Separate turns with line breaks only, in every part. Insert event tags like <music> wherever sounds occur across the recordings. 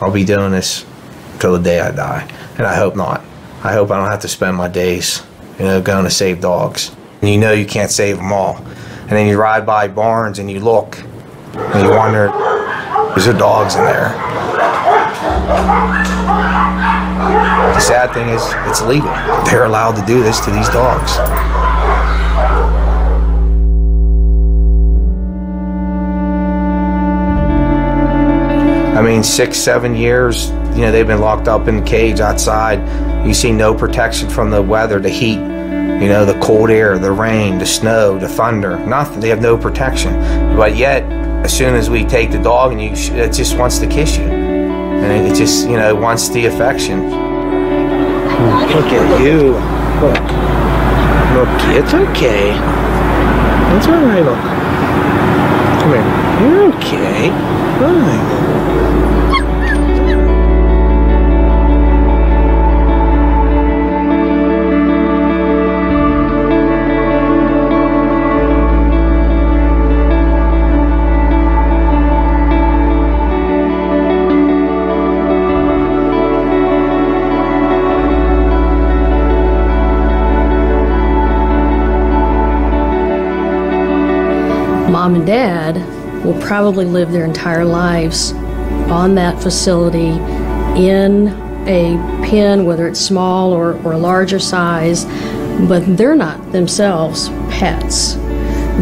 I'll be doing this till the day I die, and I hope not. I hope I don't have to spend my days, you know, going to save dogs. And you know you can't save them all. And then you ride by barns and you look, and you wonder, is there dogs in there? The sad thing is, it's legal. They're allowed to do this to these dogs. I mean, six, seven years, you know, they've been locked up in the cage outside. You see no protection from the weather, the heat, you know, the cold air, the rain, the snow, the thunder, nothing. They have no protection. But yet, as soon as we take the dog and you, it just wants to kiss you. And it just, you know, wants the affection.
Look at you. Look. Look, it's okay. It's all right. Come here. You're okay. Fine.
Mom and dad will probably live their entire lives on that facility in a pen, whether it's small or, or larger size, but they're not themselves pets.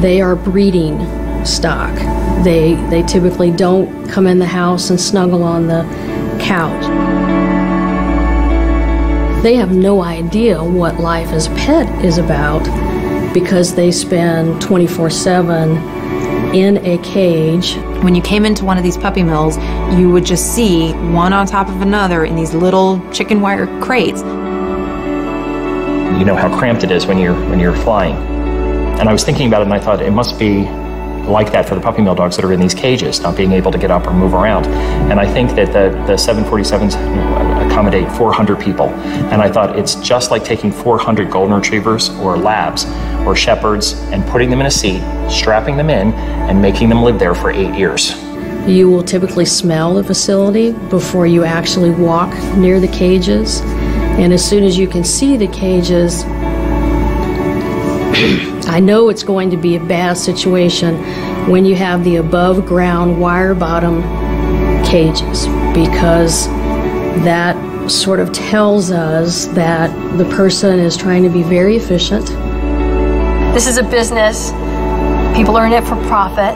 They are breeding stock. They, they typically don't come in the house and snuggle on the couch. They have no idea what life as a pet is about because they spend 24 7 in a cage.
When you came into one of these puppy mills, you would just see one on top of another in these little chicken wire crates.
You know how cramped it is when you're when you're flying. And I was thinking about it and I thought it must be like that for the puppy mill dogs that are in these cages, not being able to get up or move around. And I think that the, the 747s accommodate 400 people. And I thought it's just like taking 400 golden retrievers or labs or shepherds and putting them in a seat, strapping them in, and making them live there for eight years.
You will typically smell the facility before you actually walk near the cages. And as soon as you can see the cages, I know it's going to be a bad situation when you have the above ground wire bottom cages because that sort of tells us that the person is trying to be very efficient.
This is a business. People are in it for profit.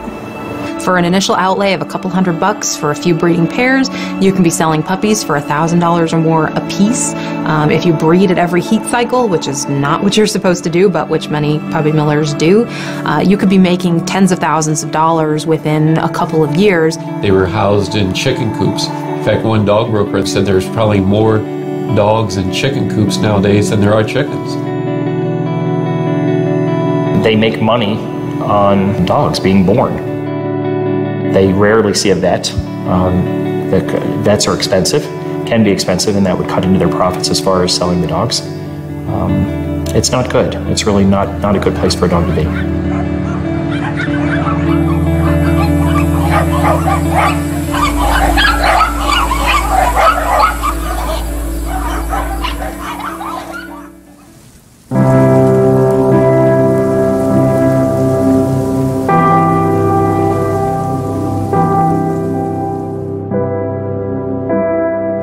For an initial outlay of a couple hundred bucks for a few breeding pairs, you can be selling puppies for $1,000 or more a piece. Um, if you breed at every heat cycle, which is not what you're supposed to do, but which many puppy millers do, uh, you could be making tens of thousands of dollars within a couple of years.
They were housed in chicken coops. In fact, one dog broker said there's probably more dogs in chicken coops nowadays than there are chickens.
They make money on dogs being born. They rarely see a vet. Um, the vets are expensive, can be expensive, and that would cut into their profits as far as selling the dogs. Um, it's not good. It's really not, not a good place for a dog to be.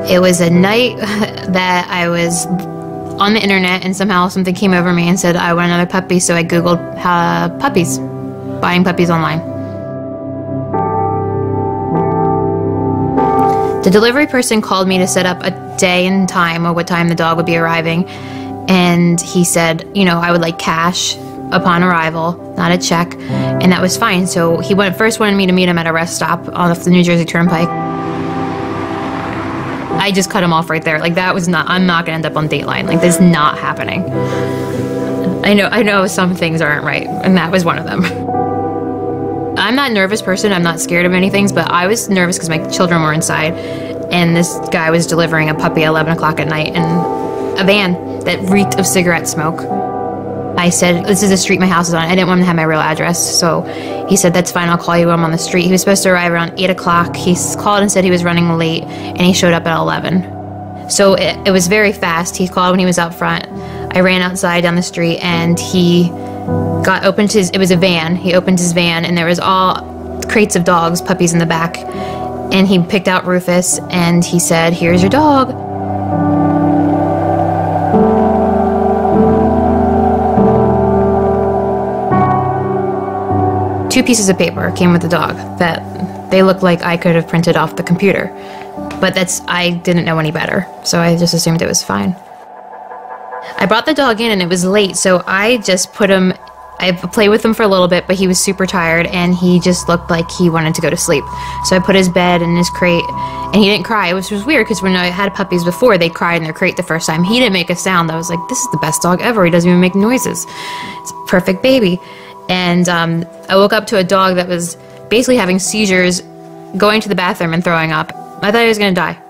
It was a night <laughs> that I was on the internet and somehow something came over me and said I want another puppy. So I Googled uh, puppies, buying puppies online. The delivery person called me to set up a day and time or what time the dog would be arriving. And he said, you know, I would like cash upon arrival, not a check. And that was fine. So he went first wanted me to meet him at a rest stop on the New Jersey Turnpike. I just cut him off right there. Like that was not. I'm not gonna end up on Dateline. Like this is not happening. I know. I know some things aren't right, and that was one of them. I'm not a nervous person. I'm not scared of many things, but I was nervous because my children were inside, and this guy was delivering a puppy at 11 o'clock at night in a van that reeked of cigarette smoke. I said, This is the street my house is on. I didn't want him to have my real address. So he said, That's fine. I'll call you when I'm on the street. He was supposed to arrive around 8 o'clock. He called and said he was running late, and he showed up at 11. So it, it was very fast. He called when he was out front. I ran outside down the street, and he got opened his, it was a van. He opened his van, and there was all crates of dogs, puppies in the back. And he picked out Rufus, and he said, Here's your dog. Two pieces of paper came with the dog that they looked like I could have printed off the computer. But that's I didn't know any better, so I just assumed it was fine. I brought the dog in and it was late, so I just put him I played with him for a little bit, but he was super tired and he just looked like he wanted to go to sleep. So I put his bed in his crate and he didn't cry, which was weird because when I had puppies before, they cried in their crate the first time. He didn't make a sound. I was like, this is the best dog ever. He doesn't even make noises. It's a perfect baby. And um, I woke up to a dog that was basically having seizures, going to the bathroom and throwing up. I thought he was gonna die.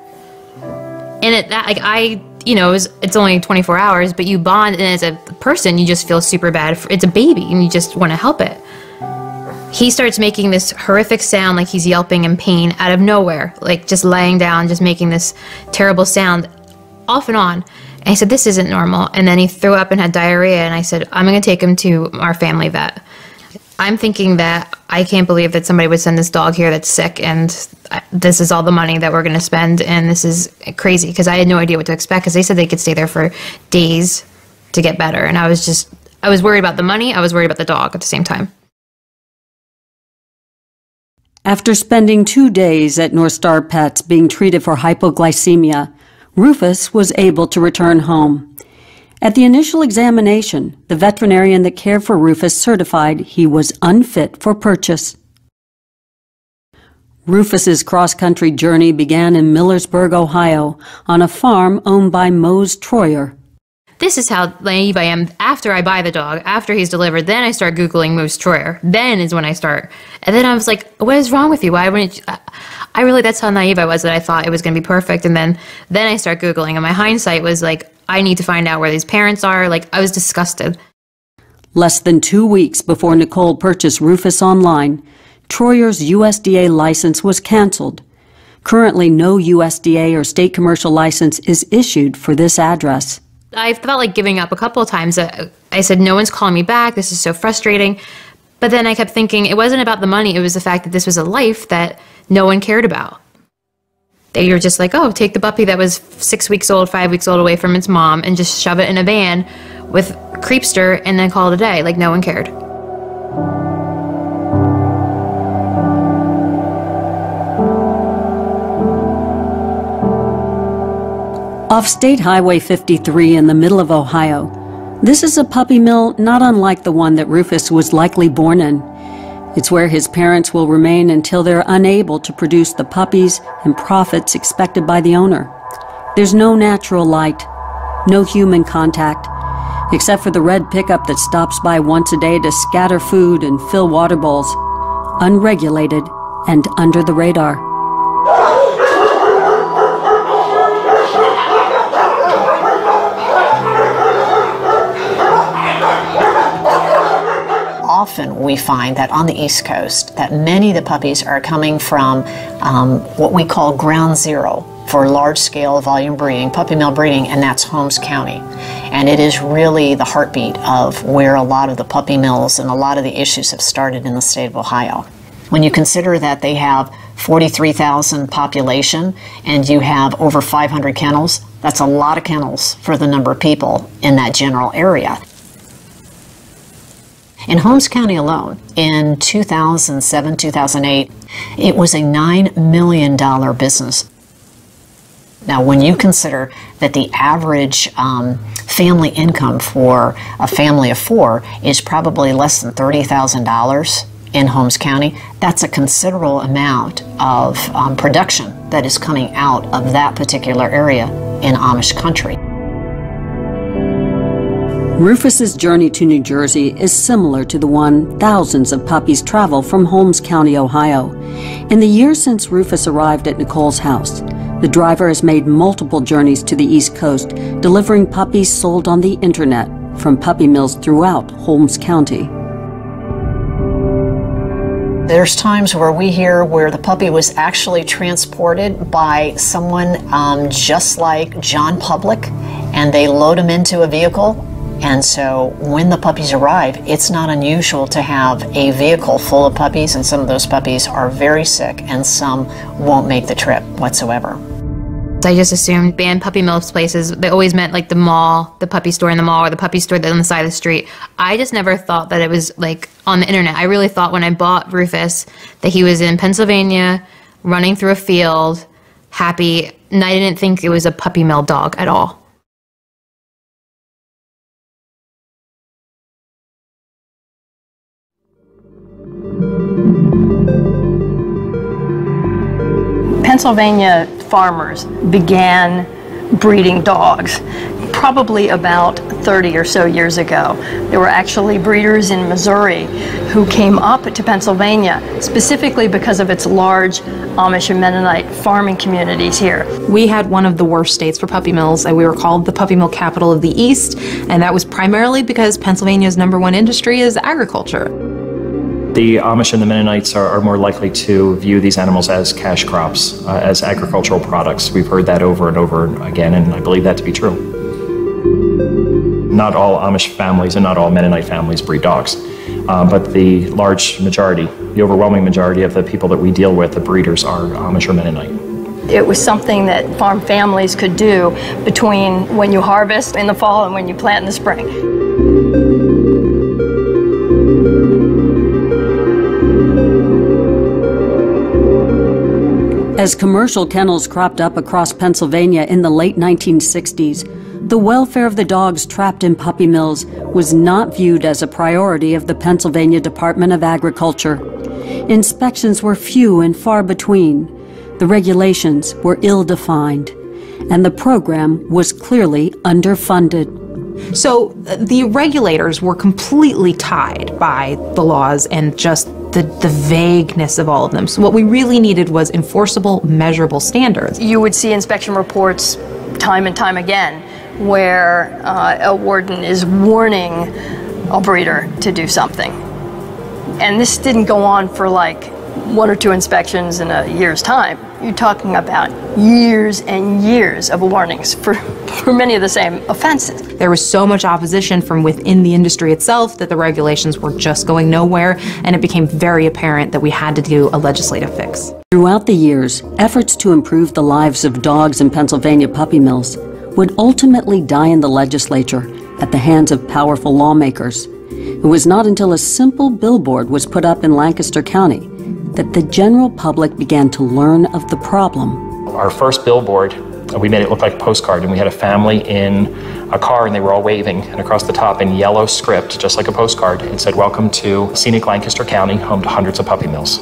And it that like I you know it was, it's only 24 hours, but you bond and as a person you just feel super bad. For, it's a baby and you just want to help it. He starts making this horrific sound like he's yelping in pain out of nowhere, like just laying down, just making this terrible sound off and on. And I said, This isn't normal. And then he threw up and had diarrhea. And I said, I'm going to take him to our family vet. I'm thinking that I can't believe that somebody would send this dog here that's sick and this is all the money that we're going to spend and this is crazy because I had no idea what to expect because they said they could stay there for days to get better and I was just I was worried about the money, I was worried about the dog at the same time.
After spending 2 days at North Star Pets being treated for hypoglycemia, Rufus was able to return home. At the initial examination, the veterinarian that cared for Rufus certified he was unfit for purchase. Rufus's cross-country journey began in Millersburg, Ohio, on a farm owned by Mose Troyer.
This is how naive I am. After I buy the dog, after he's delivered, then I start Googling Mose Troyer. Then is when I start. And then I was like, what is wrong with you? Why wouldn't you? I really, that's how naive I was that I thought it was going to be perfect. And then, then I start Googling and my hindsight was like, I need to find out where these parents are. Like, I was disgusted.
Less than two weeks before Nicole purchased Rufus online, Troyer's USDA license was canceled. Currently, no USDA or state commercial license is issued for this address.
I felt like giving up a couple of times. I said, No one's calling me back. This is so frustrating. But then I kept thinking it wasn't about the money, it was the fact that this was a life that no one cared about were just like, oh, take the puppy that was six weeks old, five weeks old away from its mom and just shove it in a van with Creepster and then call it a day. Like, no one cared.
Off State Highway 53 in the middle of Ohio, this is a puppy mill not unlike the one that Rufus was likely born in. It's where his parents will remain until they're unable to produce the puppies and profits expected by the owner. There's no natural light, no human contact, except for the red pickup that stops by once a day to scatter food and fill water bowls, unregulated and under the radar.
Often we find that on the East Coast that many of the puppies are coming from um, what we call ground zero for large-scale volume breeding, puppy mill breeding, and that's Holmes County. And it is really the heartbeat of where a lot of the puppy mills and a lot of the issues have started in the state of Ohio. When you consider that they have 43,000 population and you have over 500 kennels, that's a lot of kennels for the number of people in that general area. In Holmes County alone, in 2007 2008, it was a $9 million business. Now, when you consider that the average um, family income for a family of four is probably less than $30,000 in Holmes County, that's a considerable amount of um, production that is coming out of that particular area in Amish country.
Rufus's journey to New Jersey is similar to the one thousands of puppies travel from Holmes County, Ohio. In the years since Rufus arrived at Nicole's house, the driver has made multiple journeys to the East Coast, delivering puppies sold on the internet from puppy mills throughout Holmes County.
There's times where we hear where the puppy was actually transported by someone um, just like John Public, and they load him into a vehicle. And so when the puppies arrive, it's not unusual to have a vehicle full of puppies, and some of those puppies are very sick, and some won't make the trip whatsoever.
I just assumed banned puppy mills places, they always meant like the mall, the puppy store in the mall, or the puppy store on the side of the street. I just never thought that it was like on the internet. I really thought when I bought Rufus that he was in Pennsylvania, running through a field, happy, and I didn't think it was a puppy mill dog at all.
Pennsylvania farmers began breeding dogs probably about 30 or so years ago. There were actually breeders in Missouri who came up to Pennsylvania specifically because of its large Amish and Mennonite farming communities here.
We had one of the worst states for puppy mills, and we were called the puppy mill capital of the East, and that was primarily because Pennsylvania's number one industry is agriculture.
The Amish and the Mennonites are, are more likely to view these animals as cash crops, uh, as agricultural products. We've heard that over and over again, and I believe that to be true. Not all Amish families and not all Mennonite families breed dogs, uh, but the large majority, the overwhelming majority of the people that we deal with, the breeders, are Amish or Mennonite.
It was something that farm families could do between when you harvest in the fall and when you plant in the spring.
As commercial kennels cropped up across Pennsylvania in the late 1960s, the welfare of the dogs trapped in puppy mills was not viewed as a priority of the Pennsylvania Department of Agriculture. Inspections were few and far between. The regulations were ill defined, and the program was clearly underfunded.
So uh, the regulators were completely tied by the laws and just the, the vagueness of all of them. So what we really needed was enforceable, measurable standards.
You would see inspection reports time and time again where uh, a warden is warning a breeder to do something. And this didn't go on for like one or two inspections in a year's time. You're talking about years and years of warnings for, <laughs> for many of the same offenses.
There was so much opposition from within the industry itself that the regulations were just going nowhere, and it became very apparent that we had to do a legislative fix.
Throughout the years, efforts to improve the lives of dogs in Pennsylvania puppy mills would ultimately die in the legislature at the hands of powerful lawmakers. It was not until a simple billboard was put up in Lancaster County that the general public began to learn of the problem.
Our first billboard, Uh, we made it look like a postcard, and we had a family in a car, and they were all waving, and across the top in yellow script, just like a postcard, it said, Welcome to scenic Lancaster County, home to hundreds of puppy mills.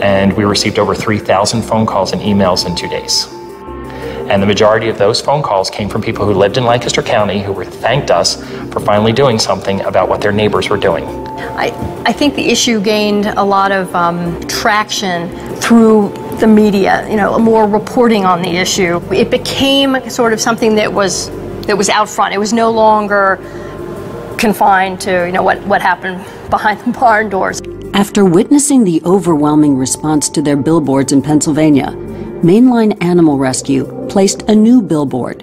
And we received over 3,000 phone calls and emails in two days. And the majority of those phone calls came from people who lived in Lancaster County who were thanked us for finally doing something about what their neighbors were doing.
I, I think the issue gained a lot of um, traction through the media, you know, more reporting on the issue. It became sort of something that was that was out front. It was no longer confined to, you know, what, what happened behind the barn doors.
After witnessing the overwhelming response to their billboards in Pennsylvania, Main Line Animal Rescue placed a new billboard,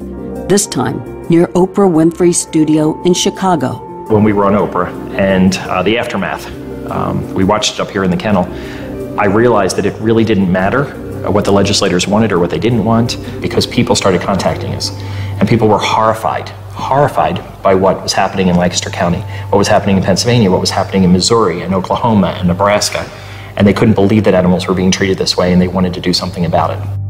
this time near Oprah Winfrey's studio in Chicago.
When we were on Oprah and uh, the aftermath, um, we watched it up here in the kennel, I realized that it really didn't matter uh, what the legislators wanted or what they didn't want because people started contacting us. And people were horrified, horrified by what was happening in Lancaster County, what was happening in Pennsylvania, what was happening in Missouri and Oklahoma and Nebraska. And they couldn't believe that animals were being treated this way and they wanted to do something about it.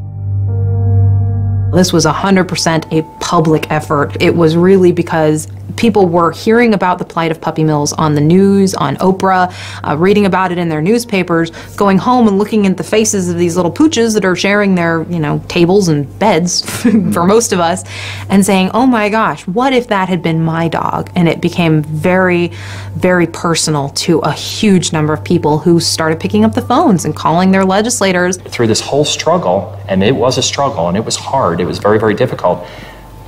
This was 100% a public effort. It was really because people were hearing about the plight of puppy mills on the news, on Oprah, uh, reading about it in their newspapers, going home and looking at the faces of these little pooches that are sharing their, you know, tables and beds <laughs> for most of us, and saying, oh my gosh, what if that had been my dog? And it became very, very personal to a huge number of people who started picking up the phones and calling their legislators.
Through this whole struggle, and it was a struggle and it was hard, it was very, very difficult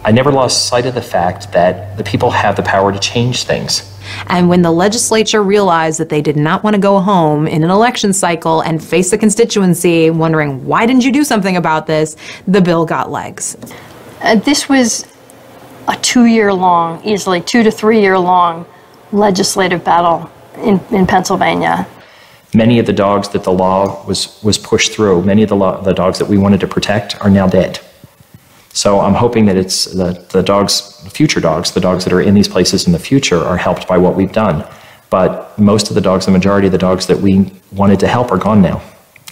I never lost sight of the fact that the people have the power to change things.
And when the legislature realized that they did not want to go home in an election cycle and face the constituency wondering, why didn't you do something about this? The bill got legs.
Uh, this was a two year long, easily two to three year long legislative battle in, in Pennsylvania.
Many of the dogs that the law was, was pushed through, many of the, law, the dogs that we wanted to protect are now dead. So I'm hoping that it's the, the dogs, future dogs, the dogs that are in these places in the future are helped by what we've done. But most of the dogs, the majority of the dogs that we wanted to help are gone now.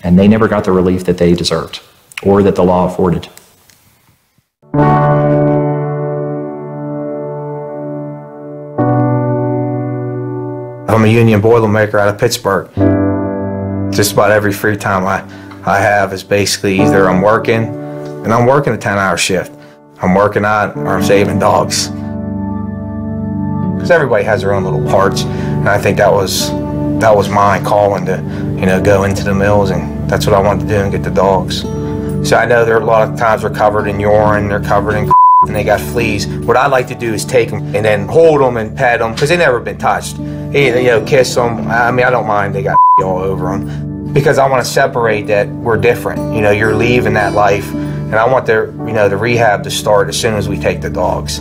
And they never got the relief that they deserved or that the law afforded.
I'm a union boilermaker out of Pittsburgh. Just about every free time I, I have is basically either I'm working and I'm working a 10 hour shift. I'm working on or I'm saving dogs. Because everybody has their own little parts. And I think that was that was my calling to, you know, go into the mills and that's what I wanted to do and get the dogs. So I know there are a lot of times they're covered in urine, they're covered in <laughs> and they got fleas. What I like to do is take them and then hold them and pet them because they've never been touched. Either, you know, kiss them. I mean, I don't mind they got <laughs> all over them because I want to separate that we're different. You know, you're leaving that life, and I want the you know the rehab to start as soon as we take the dogs.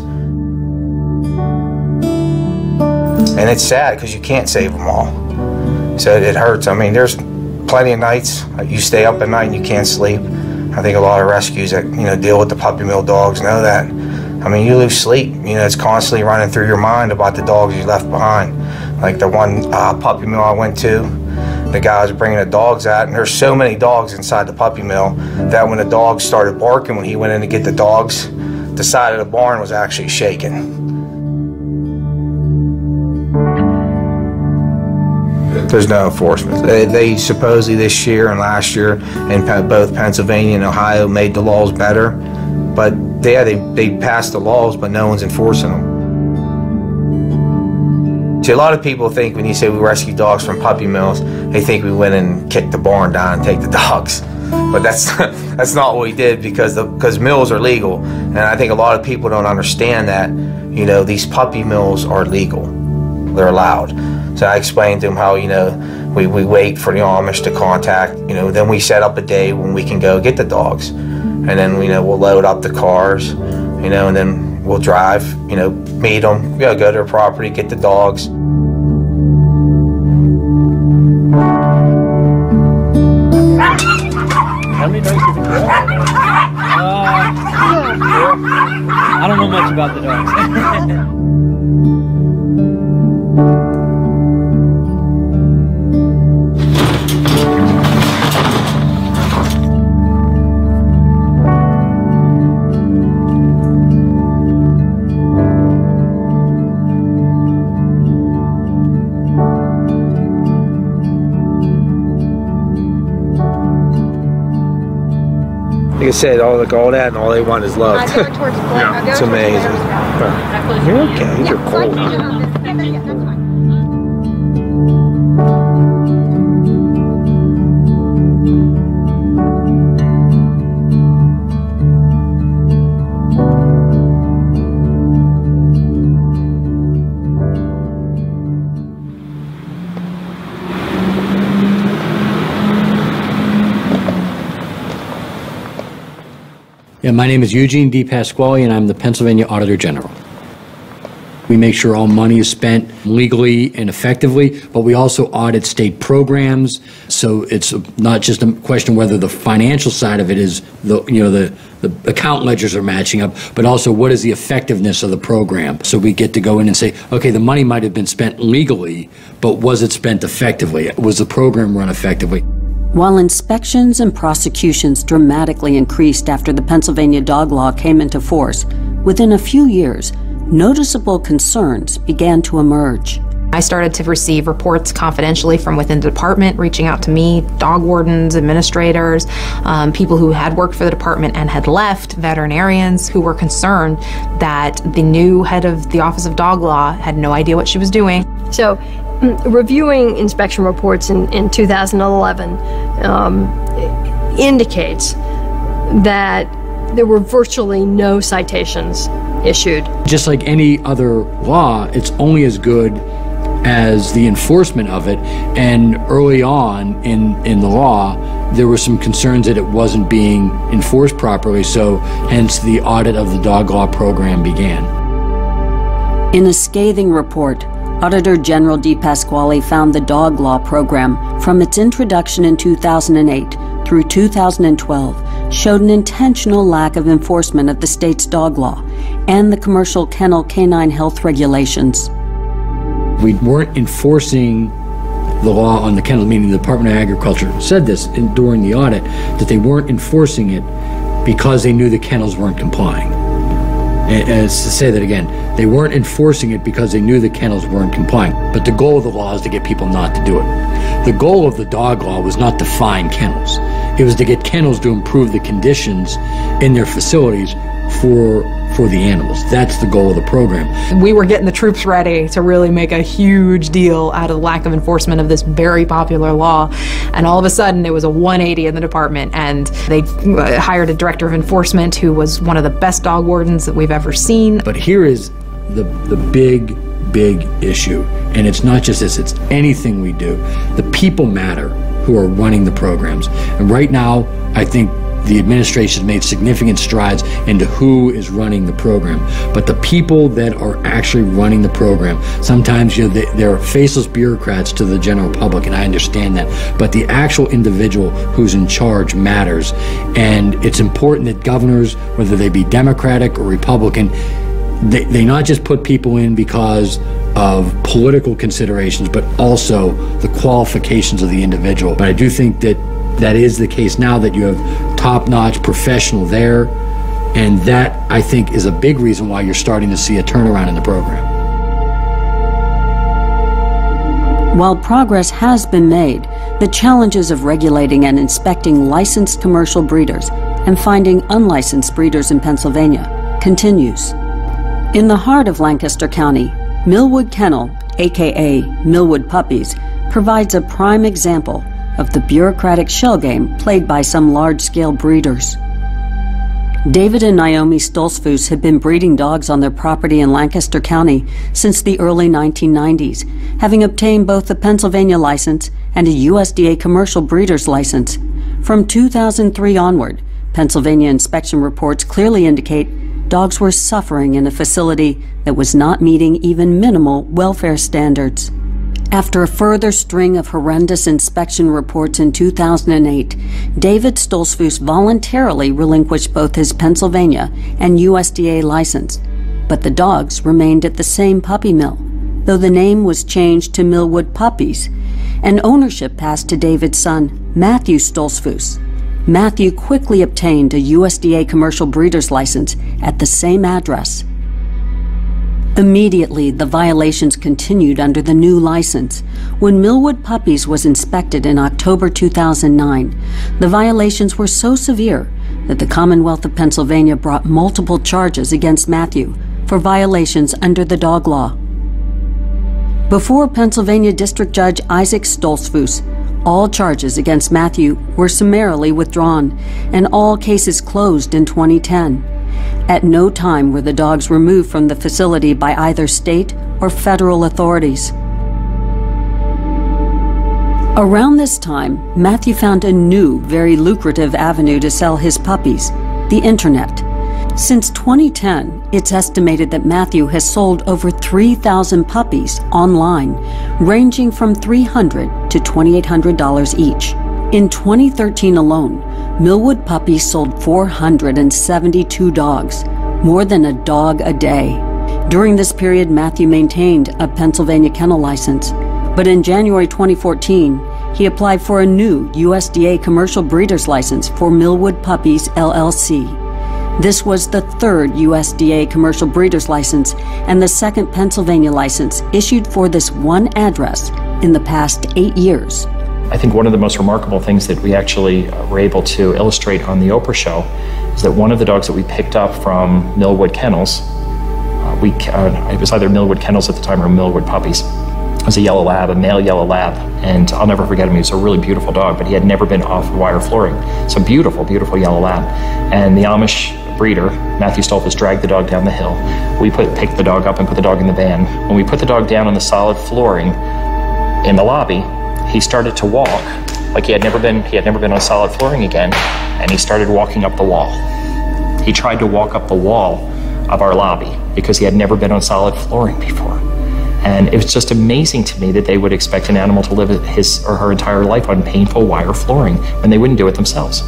And it's sad because you can't save them all, so it hurts. I mean, there's plenty of nights you stay up at night and you can't sleep. I think a lot of rescues that you know deal with the puppy mill dogs know that. I mean, you lose sleep. You know, it's constantly running through your mind about the dogs you left behind. Like the one uh, puppy mill I went to, the guy was bringing the dogs out, and there's so many dogs inside the puppy mill that when the dogs started barking when he went in to get the dogs, the side of the barn was actually shaking. There's no enforcement. They, they, supposedly this year and last year in both Pennsylvania and Ohio made the laws better, but yeah, they, they passed the laws, but no one's enforcing them. See, a lot of people think when you say we rescue dogs from puppy mills, they think we went and kicked the barn down and take the <laughs> dogs. But that's <laughs> that's not what we did because because mills are legal, and I think a lot of people don't understand that. You know, these puppy mills are legal; they're allowed. So I explained to them how you know we, we wait for the Amish to contact. You know, then we set up a day when we can go get the dogs, and then you know we'll load up the cars. You know, and then we'll drive, you know, meet them, you know, go to their property, get the dogs.
How many dogs have you got? Uh, I don't know much about the dogs. <laughs>
like I said, all like all that and all they want is love. yeah. It's amazing. You're okay. You're cold.
Yeah, my name is Eugene DePasquale, and I'm the Pennsylvania Auditor General. We make sure all money is spent legally and effectively, but we also audit state programs. So it's not just a question whether the financial side of it is the you know the the account ledgers are matching up, but also what is the effectiveness of the program. So we get to go in and say, okay, the money might have been spent legally, but was it spent effectively? Was the program run effectively?
While inspections and prosecutions dramatically increased after the Pennsylvania dog law came into force, within a few years, noticeable concerns began to emerge.
I started to receive reports confidentially from within the department, reaching out to me, dog wardens, administrators, um, people who had worked for the department and had left, veterinarians who were concerned that the new head of the Office of Dog Law had no idea what she was doing.
So reviewing inspection reports in, in 2011 um, indicates that there were virtually no citations issued.
Just like any other law, it's only as good as the enforcement of it. And early on in, in the law, there were some concerns that it wasn't being enforced properly, so hence the audit of the dog law program began.
In a scathing report, Auditor General DePasquale found the dog law program, from its introduction in 2008 through 2012, showed an intentional lack of enforcement of the state's dog law and the commercial kennel canine health regulations.
We weren't enforcing the law on the kennels, meaning the Department of Agriculture said this in, during the audit, that they weren't enforcing it because they knew the kennels weren't complying. And, and to say that again, they weren't enforcing it because they knew the kennels weren't complying. But the goal of the law is to get people not to do it. The goal of the dog law was not to fine kennels. It was to get kennels to improve the conditions in their facilities for for the animals. That's the goal of the program.
We were getting the troops ready to really make a huge deal out of the lack of enforcement of this very popular law. And all of a sudden, it was a 180 in the department, and they uh, hired a director of enforcement who was one of the best dog wardens that we've ever seen.
But here is the, the big, big issue. And it's not just this, it's anything we do. The people matter who are running the programs. And right now, I think the administration made significant strides into who is running the program. But the people that are actually running the program, sometimes you know, they, they're faceless bureaucrats to the general public, and I understand that. But the actual individual who's in charge matters. And it's important that governors, whether they be Democratic or Republican, they, they not just put people in because of political considerations, but also the qualifications of the individual. But I do think that that is the case now that you have top-notch professional there and that I think is a big reason why you're starting to see a turnaround in the program.
While progress has been made, the challenges of regulating and inspecting licensed commercial breeders and finding unlicensed breeders in Pennsylvania continues. In the heart of Lancaster County, Millwood Kennel, aka Millwood Puppies, provides a prime example of the bureaucratic shell game played by some large scale breeders. David and Naomi Stoltzfus had been breeding dogs on their property in Lancaster County since the early 1990s, having obtained both a Pennsylvania license and a USDA commercial breeder's license. From 2003 onward, Pennsylvania inspection reports clearly indicate dogs were suffering in a facility that was not meeting even minimal welfare standards. After a further string of horrendous inspection reports in 2008, David Stoltzfus voluntarily relinquished both his Pennsylvania and USDA license, but the dogs remained at the same puppy mill, though the name was changed to Millwood Puppies, and ownership passed to David's son, Matthew Stoltzfus. Matthew quickly obtained a USDA commercial breeder's license at the same address Immediately, the violations continued under the new license. When Millwood Puppies was inspected in October 2009, the violations were so severe that the Commonwealth of Pennsylvania brought multiple charges against Matthew for violations under the dog law. Before Pennsylvania District Judge Isaac Stoltzfus, all charges against Matthew were summarily withdrawn, and all cases closed in 2010. At no time were the dogs removed from the facility by either state or federal authorities. Around this time, Matthew found a new, very lucrative avenue to sell his puppies the internet. Since 2010, it's estimated that Matthew has sold over 3,000 puppies online, ranging from 300 to $2,800 each. In 2013 alone, Millwood Puppies sold 472 dogs, more than a dog a day. During this period, Matthew maintained a Pennsylvania kennel license, but in January 2014, he applied for a new USDA commercial breeder's license for Millwood Puppies LLC. This was the third USDA commercial breeder's license and the second Pennsylvania license issued for this one address in the past eight years.
I think one of the most remarkable things that we actually were able to illustrate on the Oprah show is that one of the dogs that we picked up from Millwood Kennels, uh, we, uh, it was either Millwood Kennels at the time or Millwood Puppies, it was a yellow lab, a male yellow lab, and I'll never forget him. He was a really beautiful dog, but he had never been off wire flooring. So beautiful, beautiful yellow lab. And the Amish breeder. Matthew Stoltzfus dragged the dog down the hill. We put picked the dog up and put the dog in the van. When we put the dog down on the solid flooring in the lobby, he started to walk like he had never been he had never been on solid flooring again, and he started walking up the wall. He tried to walk up the wall of our lobby because he had never been on solid flooring before. And it was just amazing to me that they would expect an animal to live his or her entire life on painful wire flooring when they wouldn't do it themselves.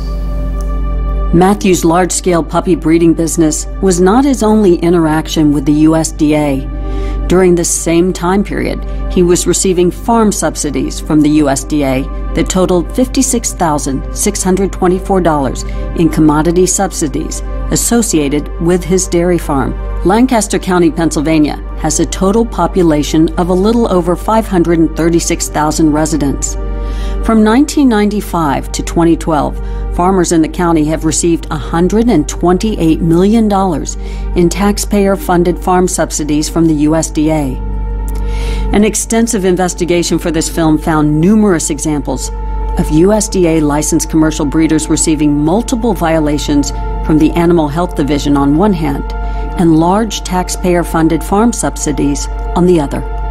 Matthew's large scale puppy breeding business was not his only interaction with the USDA. During this same time period, he was receiving farm subsidies from the USDA that totaled $56,624 in commodity subsidies associated with his dairy farm. Lancaster County, Pennsylvania has a total population of a little over 536,000 residents. From 1995 to 2012, farmers in the county have received $128 million in taxpayer funded farm subsidies from the USDA. An extensive investigation for this film found numerous examples of USDA licensed commercial breeders receiving multiple violations from the Animal Health Division on one hand and large taxpayer funded farm subsidies on the other.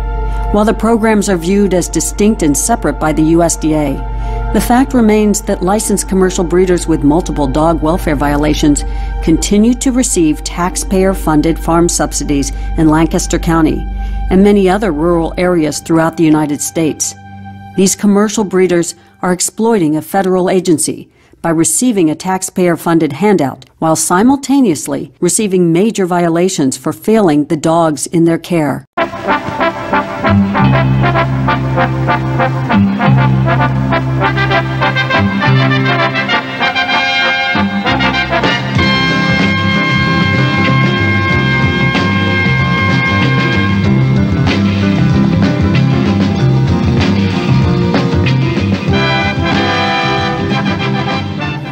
While the programs are viewed as distinct and separate by the USDA, the fact remains that licensed commercial breeders with multiple dog welfare violations continue to receive taxpayer funded farm subsidies in Lancaster County and many other rural areas throughout the United States. These commercial breeders are exploiting a federal agency by receiving a taxpayer funded handout while simultaneously receiving major violations for failing the dogs in their care.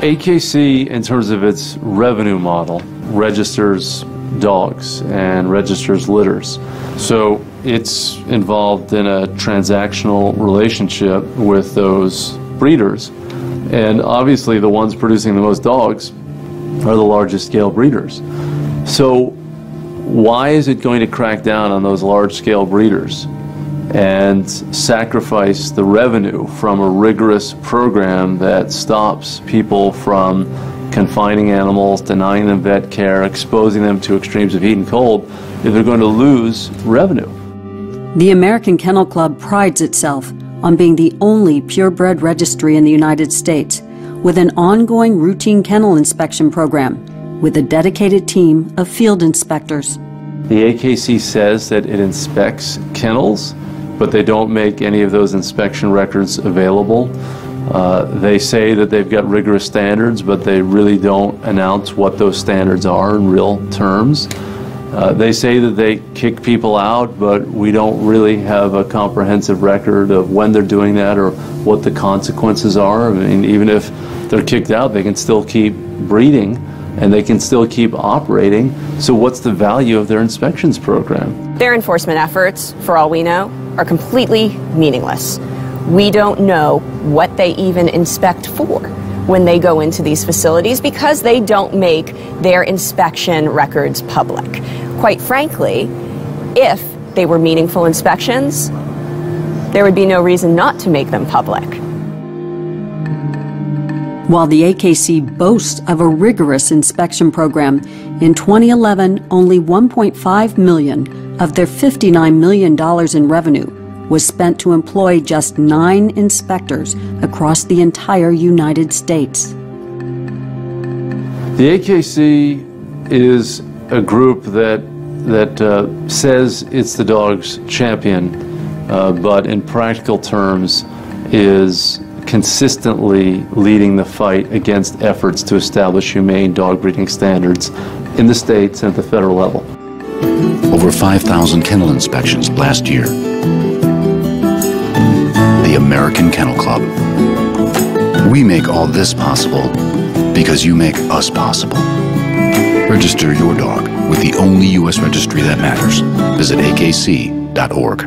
AKC, in terms of its revenue model, registers dogs and registers litters. So it's involved in a transactional relationship with those breeders. And obviously, the ones producing the most dogs are the largest scale breeders. So, why is it going to crack down on those large scale breeders and sacrifice the revenue from a rigorous program that stops people from confining animals, denying them vet care, exposing them to extremes of heat and cold, if they're going to lose revenue.
The American Kennel Club prides itself on being the only purebred registry in the United States with an ongoing routine kennel inspection program with a dedicated team of field inspectors.
The AKC says that it inspects kennels, but they don't make any of those inspection records available. Uh, they say that they've got rigorous standards, but they really don't announce what those standards are in real terms. Uh, they say that they kick people out, but we don't really have a comprehensive record of when they're doing that or what the consequences are. I mean, even if they're kicked out, they can still keep breeding and they can still keep operating. So, what's the value of their inspections program?
Their enforcement efforts, for all we know, are completely meaningless we don't know what they even inspect for when they go into these facilities because they don't make their inspection records public. Quite frankly, if they were meaningful inspections, there would be no reason not to make them public.
While the AKC boasts of a rigorous inspection program, in 2011, only 1.5 million of their $59 million in revenue was spent to employ just nine inspectors across the entire United States.
The AKC is a group that that uh, says it's the dog's champion, uh, but in practical terms is consistently leading the fight against efforts to establish humane dog breeding standards in the states and at the federal level.
Over 5,000 kennel inspections last year the American Kennel Club. We make all this possible because you make us possible. Register your dog with the only U.S. registry that matters. Visit akc.org.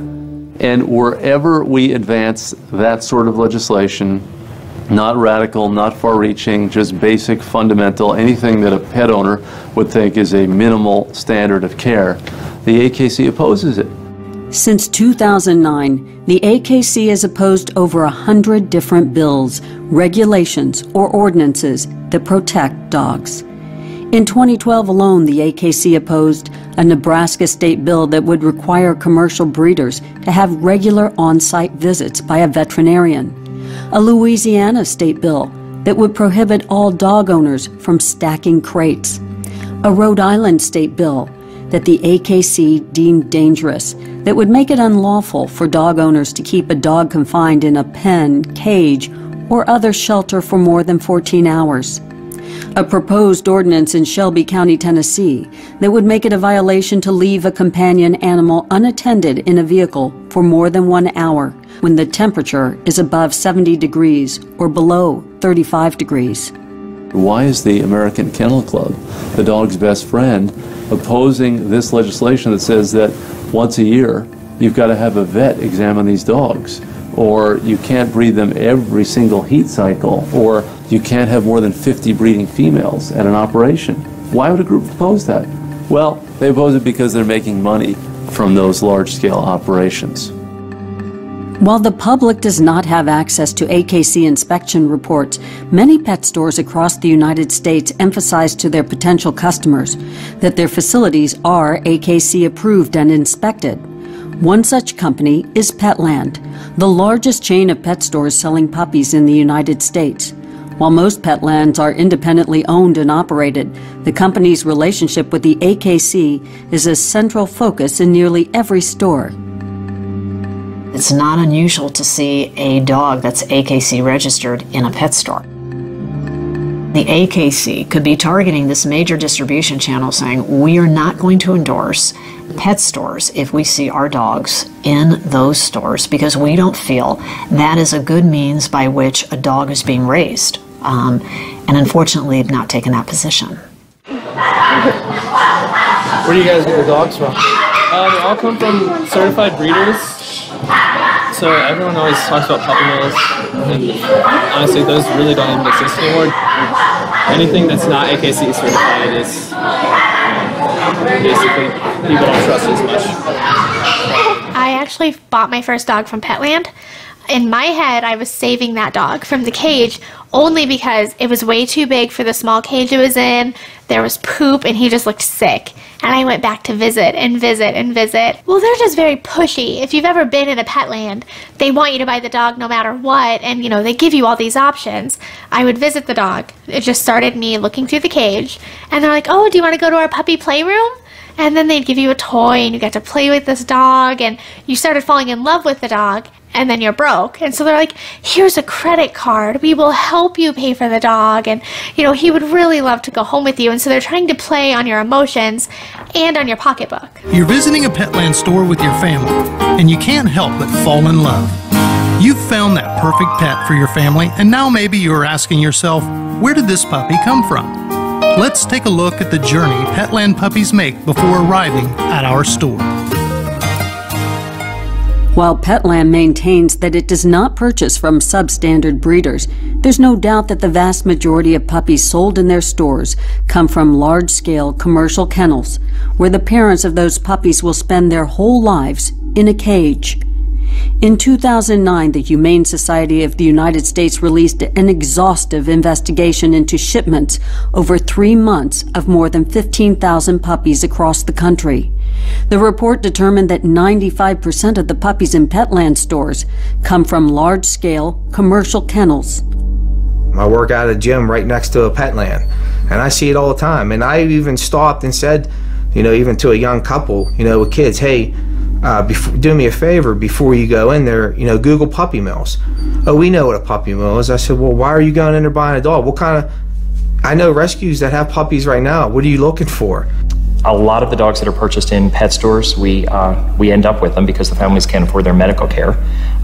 And wherever we advance that sort of legislation, Not radical, not far reaching, just basic, fundamental, anything that a pet owner would think is a minimal standard of care. The AKC opposes it.
Since 2009, the AKC has opposed over a hundred different bills, regulations, or ordinances that protect dogs. In 2012 alone, the AKC opposed a Nebraska state bill that would require commercial breeders to have regular on site visits by a veterinarian, a Louisiana state bill that would prohibit all dog owners from stacking crates, a Rhode Island state bill that the AKC deemed dangerous that would make it unlawful for dog owners to keep a dog confined in a pen, cage, or other shelter for more than 14 hours. A proposed ordinance in Shelby County, Tennessee, that would make it a violation to leave a companion animal unattended in a vehicle for more than one hour when the temperature is above 70 degrees or below 35 degrees.
Why is the American Kennel Club, the dog's best friend, opposing this legislation that says that once a year you've got to have a vet examine these dogs? Or you can't breed them every single heat cycle, or you can't have more than 50 breeding females at an operation. Why would a group oppose that? Well, they oppose it because they're making money from those large scale operations.
While the public does not have access to AKC inspection reports, many pet stores across the United States emphasize to their potential customers that their facilities are AKC approved and inspected. One such company is Petland, the largest chain of pet stores selling puppies in the United States. While most Petlands are independently owned and operated, the company's relationship with the AKC is a central focus in nearly every store.
It's not unusual to see a dog that's AKC registered in a pet store. The AKC could be targeting this major distribution channel saying, we are not going to endorse pet stores if we see our dogs in those stores because we don't feel that is a good means by which a dog is being raised. Um, and unfortunately, have not taken that position.
Where do you guys get the dogs from? Uh, they all come from certified breeders so everyone always talks about puppy mills, and honestly, those really don't even exist anymore. Anything that's not AKC certified is basically people don't trust as much.
I actually bought my first dog from Petland. In my head, I was saving that dog from the cage only because it was way too big for the small cage it was in. There was poop and he just looked sick. And I went back to visit and visit and visit. Well, they're just very pushy. If you've ever been in a Petland, they want you to buy the dog no matter what. And, you know, they give you all these options. I would visit the dog. It just started me looking through the cage. And they're like, oh, do you want to go to our puppy playroom? And then they'd give you a toy and you got to play with this dog. And you started falling in love with the dog and then you're broke. And so they're like, here's a credit card. We will help you pay for the dog. And, you know, he would really love to go home with you. And so they're trying to play on your emotions and on your pocketbook.
You're visiting a Petland store with your family, and you can't help but fall in love. You've found that perfect pet for your family, and now maybe you're asking yourself, where did this puppy come from? Let's take a look at the journey Petland puppies make before arriving at our store.
While Petland maintains that it does not purchase from substandard breeders, there's no doubt that the vast majority of puppies sold in their stores come from large scale commercial kennels, where the parents of those puppies will spend their whole lives in a cage. In 2009, the Humane Society of the United States released an exhaustive investigation into shipments over three months of more than 15,000 puppies across the country. The report determined that 95% of the puppies in Petland stores come from large scale commercial kennels.
I work at a gym right next to a Petland, and I see it all the time. And I even stopped and said, you know, even to a young couple, you know, with kids, hey, uh, before, do me a favor before you go in there, you know, Google puppy mills. Oh, we know what a puppy mill is. I said, well, why are you going in there buying a dog? What kind of, I know rescues that have puppies right now. What are you looking for?
A lot of the dogs that are purchased in pet stores, we uh, we end up with them because the families can't afford their medical care.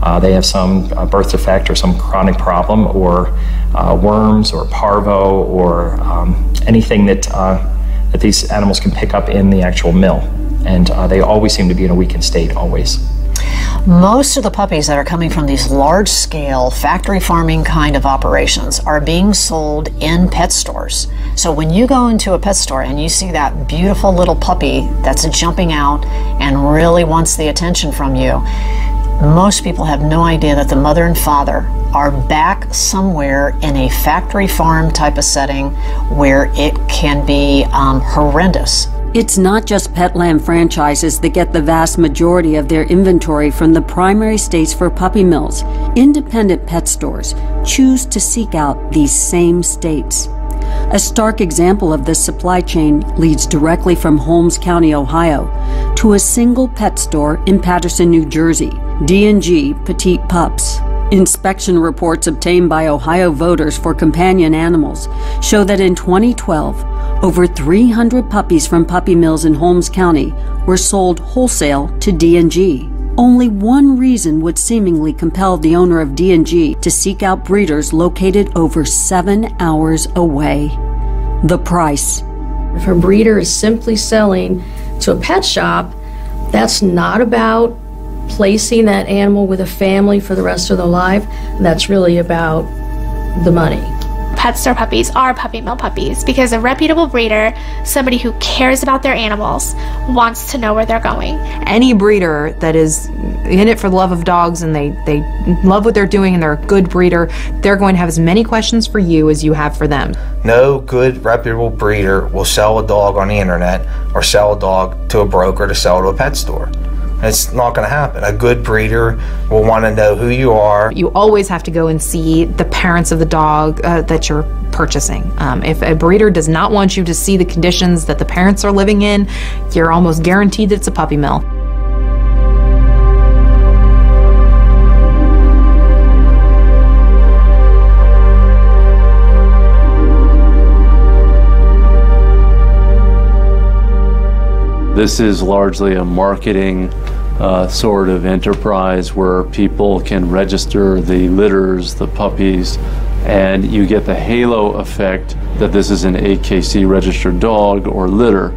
Uh, they have some uh, birth defect or some chronic problem, or uh, worms, or parvo, or um, anything that uh, that these animals can pick up in the actual mill, and uh, they always seem to be in a weakened state. Always.
Most of the puppies that are coming from these large scale factory farming kind of operations are being sold in pet stores. So when you go into a pet store and you see that beautiful little puppy that's jumping out and really wants the attention from you, most people have no idea that the mother and father are back somewhere in a factory farm type of setting where it can be um, horrendous.
It's not just Petland franchises that get the vast majority of their inventory from the primary states for puppy mills. Independent pet stores choose to seek out these same states. A stark example of this supply chain leads directly from Holmes County, Ohio, to a single pet store in Paterson, New Jersey, D&G Petite Pups. Inspection reports obtained by Ohio voters for companion animals show that in 2012, over 300 puppies from puppy mills in Holmes County were sold wholesale to D&G. Only one reason would seemingly compel the owner of D&G to seek out breeders located over 7 hours away. The price.
If a breeder is simply selling to a pet shop, that's not about placing that animal with a family for the rest of their life. That's really about the money.
Pet store puppies are puppy mill puppies because a reputable breeder, somebody who cares about their animals, wants to know where they're going.
Any breeder that is in it for the love of dogs and they, they love what they're doing and they're a good breeder, they're going to have as many questions for you as you have for them.
No good, reputable breeder will sell a dog on the internet or sell a dog to a broker to sell to a pet store. It's not going to happen. A good breeder will want to know who you are.
You always have to go and see the parents of the dog uh, that you're purchasing. Um, if a breeder does not want you to see the conditions that the parents are living in, you're almost guaranteed that it's a puppy mill.
This is largely a marketing uh, sort of enterprise where people can register the litters, the puppies, and you get the halo effect that this is an AKC registered dog or litter,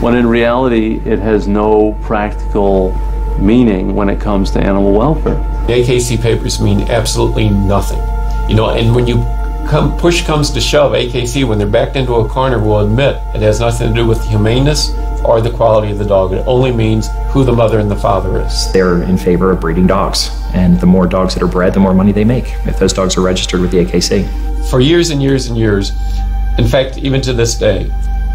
when in reality it has no practical meaning when it comes to animal welfare.
The AKC papers mean absolutely nothing. You know, and when you come push comes to shove, AKC, when they're backed into a corner, will admit it has nothing to do with humaneness or the quality of the dog. It only means who the mother and the father is.
They're in favor of breeding dogs, and the more dogs that are bred, the more money they make if those dogs are registered with the AKC.
For years and years and years, in fact, even to this day,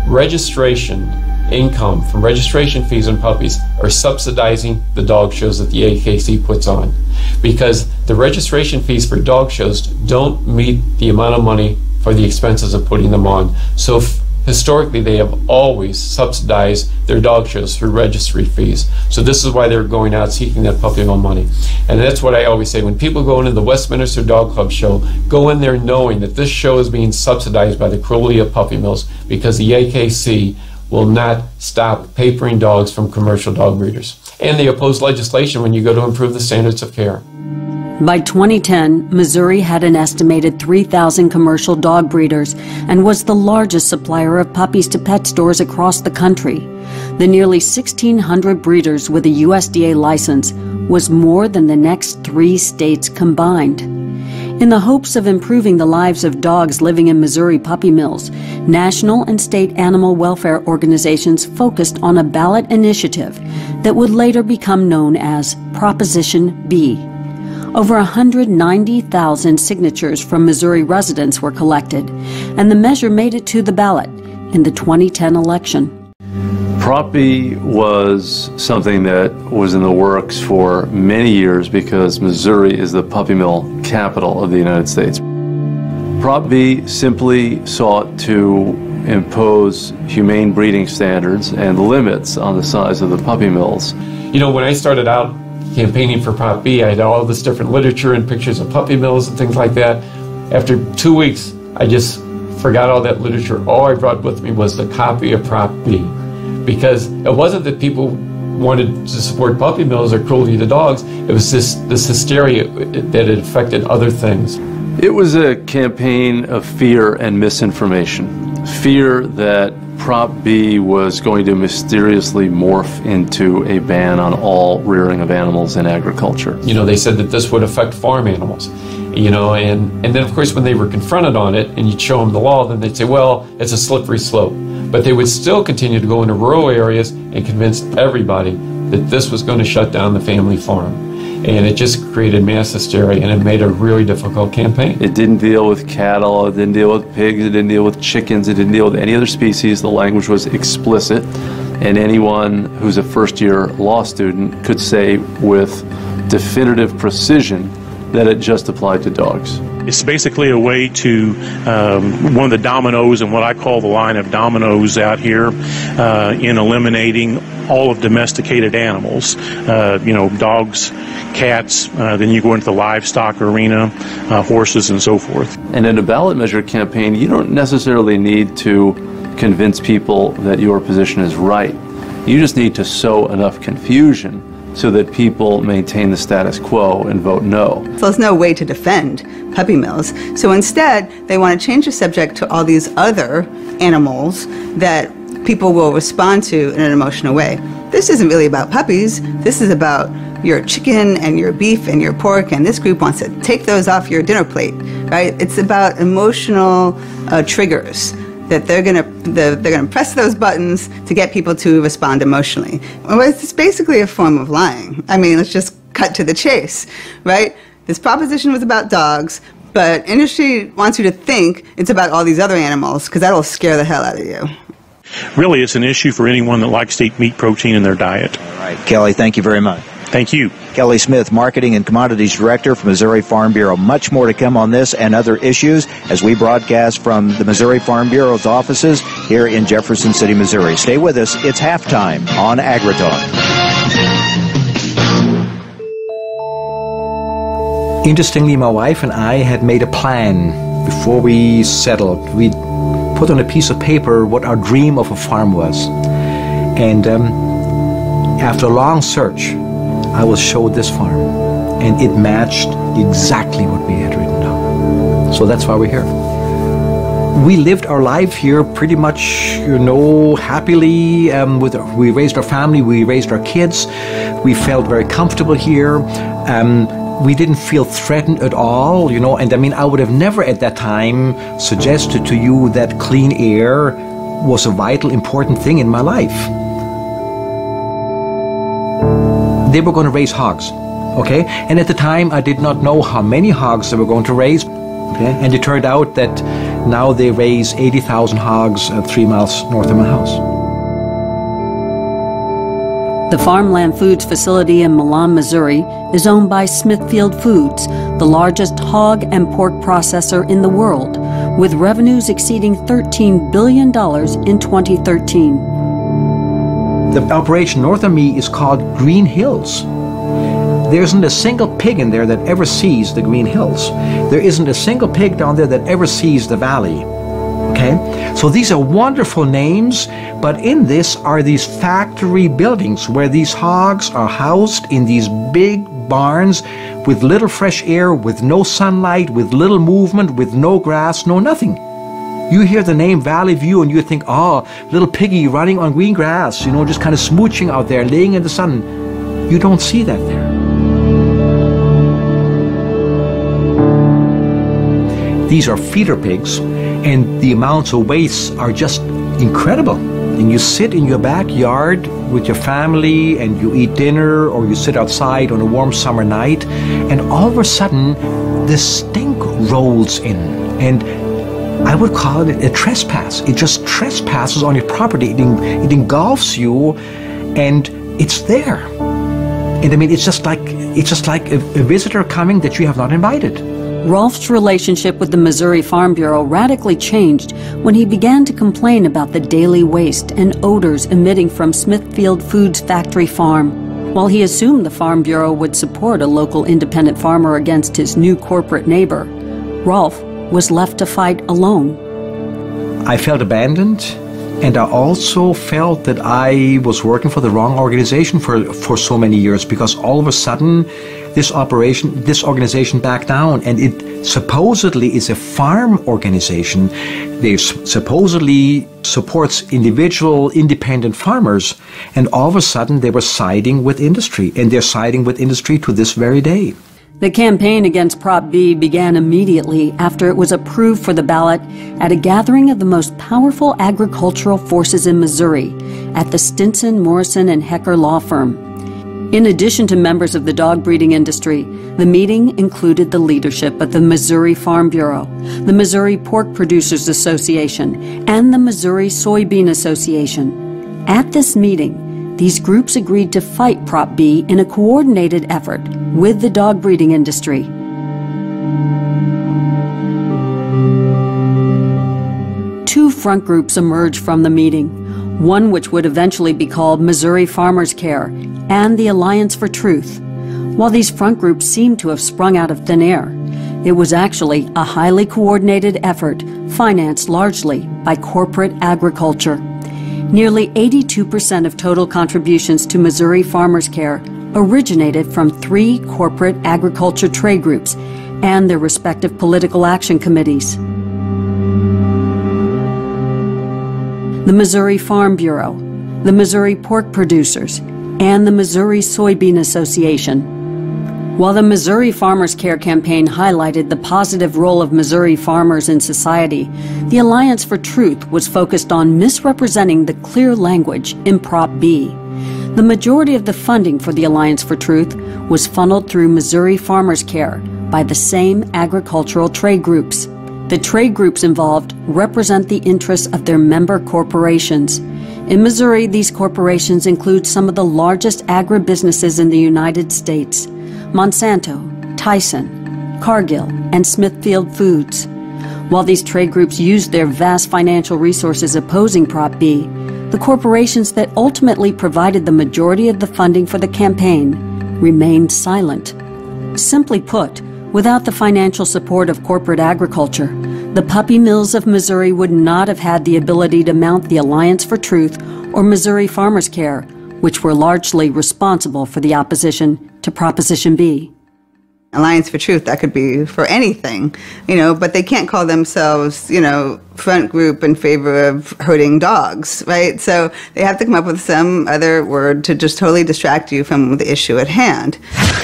registration income from registration fees on puppies are subsidizing the dog shows that the AKC puts on because the registration fees for dog shows don't meet the amount of money for the expenses of putting them on. So historically they have always subsidized their dog shows through registry fees. So this is why they're going out seeking that puppy mill money. And that's what I always say. When people go into the Westminster Dog Club show, go in there knowing that this show is being subsidized by the cruelty of puppy mills because the AKC will not stop papering dogs from commercial dog breeders. And they oppose legislation when you go to improve the standards of care.
By 2010, Missouri had an estimated 3,000 commercial dog breeders and was the largest supplier of puppies to pet stores across the country. The nearly 1,600 breeders with a USDA license was more than the next three states combined. In the hopes of improving the lives of dogs living in Missouri puppy mills, national and state animal welfare organizations focused on a ballot initiative that would later become known as Proposition B. Over 190,000 signatures from Missouri residents were collected, and the measure made it to the ballot in the 2010 election.
Prop B was something that was in the works for many years because Missouri is the puppy mill capital of the United States. Prop B simply sought to impose humane breeding standards and limits on the size of the puppy mills.
You know, when I started out campaigning for Prop B, I had all this different literature and pictures of puppy mills and things like that. After two weeks, I just forgot all that literature. All I brought with me was the copy of Prop B. Because it wasn't that people wanted to support puppy mills or cruelty to dogs, it was just this hysteria that it affected other things.
It was a campaign of fear and misinformation. Fear that Prop B was going to mysteriously morph into a ban on all rearing of animals in agriculture.
You know, they said that this would affect farm animals. You know, and, and then of course when they were confronted on it and you'd show them the law, then they'd say, well, it's a slippery slope. But they would still continue to go into rural areas and convince everybody that this was going to shut down the family farm and it just created mass hysteria and it made a really difficult campaign.
It didn't deal with cattle, it didn't deal with pigs, it didn't deal with chickens, it didn't deal with any other species. The language was explicit, and anyone who's a first year law student could say with definitive precision that it just applied to dogs.
It's basically a way to um, one of the dominoes and what I call the line of dominoes out here uh, in eliminating all of domesticated animals. Uh, you know, dogs, cats. Uh, then you go into the livestock arena, uh, horses, and so forth.
And in a ballot measure campaign, you don't necessarily need to convince people that your position is right. You just need to sow enough confusion so that people maintain the status quo and vote no.
So there's no way to defend puppy mills. So instead, they want to change the subject to all these other animals that people will respond to in an emotional way. This isn't really about puppies. This is about your chicken and your beef and your pork, and this group wants to take those off your dinner plate, right? It's about emotional uh, triggers that they're gonna the, they're gonna press those buttons to get people to respond emotionally. Well, it's basically a form of lying. I mean, let's just cut to the chase, right? This proposition was about dogs, but industry wants you to think it's about all these other animals because that'll scare the hell out of you.
Really, it's an issue for anyone that likes to eat meat protein in their diet.
All right, Kelly, thank you very much.
Thank you.
Kelly Smith, Marketing and Commodities Director for Missouri Farm Bureau. Much more to come on this and other issues as we broadcast from the Missouri Farm Bureau's offices here in Jefferson City, Missouri. Stay with us. It's halftime on AgriTalk. Interestingly, my wife and I had made a plan before we settled. We put on a piece of paper what our dream of a farm was. And um, after a long search, I was showed this farm, and it matched exactly what we had written down. So that's why we're here. We lived our life here pretty much, you know, happily. Um, with our, we raised our family, we raised our kids. We felt very comfortable here. Um, we didn't feel threatened at all, you know. And I mean, I would have never at that time suggested to you that clean air was a vital, important thing in my life they were going to raise hogs. Okay? And at the time, I did not know how many hogs they were going to raise. Okay? And it turned out that now they raise 80,000 hogs uh, three miles north of my house.
The Farmland Foods facility in Milan, Missouri is owned by Smithfield Foods, the largest hog and pork processor in the world, with revenues exceeding $13 billion in 2013.
The operation north of me is called Green Hills. There isn't a single pig in there that ever sees the Green Hills. There isn't a single pig down there that ever sees the valley. Okay? So these are wonderful names, but in this are these factory buildings where these hogs are housed in these big barns with little fresh air, with no sunlight, with little movement, with no grass, no nothing. You hear the name Valley View and you think, oh, little piggy running on green grass, you know, just kind of smooching out there, laying in the sun. You don't see that there. These are feeder pigs, and the amounts of waste are just incredible. And you sit in your backyard with your family and you eat dinner or you sit outside on a warm summer night, and all of a sudden, the stink rolls in. And I would call it a trespass. It just trespasses on your property. It, it engulfs you, and it's there. And I mean, it's just like it's just like a, a visitor coming that you have not invited.
Rolf's relationship with the Missouri Farm Bureau radically changed when he began to complain about the daily waste and odors emitting from Smithfield Foods factory farm. While he assumed the Farm Bureau would support a local independent farmer against his new corporate neighbor, Rolf was left to fight alone.
I felt abandoned. And I also felt that I was working for the wrong organization for, for so many years because all of a sudden this operation, this organization backed down and it supposedly is a farm organization. They supposedly supports individual independent farmers and all of a sudden they were siding with industry and they're siding with industry to this very day.
The campaign against Prop B began immediately after it was approved for the ballot at a gathering of the most powerful agricultural forces in Missouri at the Stinson, Morrison, and Hecker law firm. In addition to members of the dog breeding industry, the meeting included the leadership of the Missouri Farm Bureau, the Missouri Pork Producers Association, and the Missouri Soybean Association. At this meeting, these groups agreed to fight Prop B in a coordinated effort with the dog breeding industry. Two front groups emerged from the meeting, one which would eventually be called Missouri Farmers Care and the Alliance for Truth. While these front groups seemed to have sprung out of thin air, it was actually a highly coordinated effort financed largely by corporate agriculture. Nearly 82% of total contributions to Missouri Farmers Care originated from three corporate agriculture trade groups and their respective political action committees. The Missouri Farm Bureau, the Missouri Pork Producers, and the Missouri Soybean Association while the Missouri Farmers Care campaign highlighted the positive role of Missouri farmers in society, the Alliance for Truth was focused on misrepresenting the clear language in Prop B. The majority of the funding for the Alliance for Truth was funneled through Missouri Farmers Care by the same agricultural trade groups. The trade groups involved represent the interests of their member corporations. In Missouri, these corporations include some of the largest agribusinesses in the United States. Monsanto, Tyson, Cargill, and Smithfield Foods. While these trade groups used their vast financial resources opposing Prop B, the corporations that ultimately provided the majority of the funding for the campaign remained silent. Simply put, without the financial support of corporate agriculture, the puppy mills of Missouri would not have had the ability to mount the Alliance for Truth or Missouri Farmers Care, which were largely responsible for the opposition to Proposition B.
Alliance for Truth, that could be for anything, you know, but they can't call themselves, you know, front group in favor of hurting dogs, right? So they have to come up with some other word to just totally distract you from the issue at hand.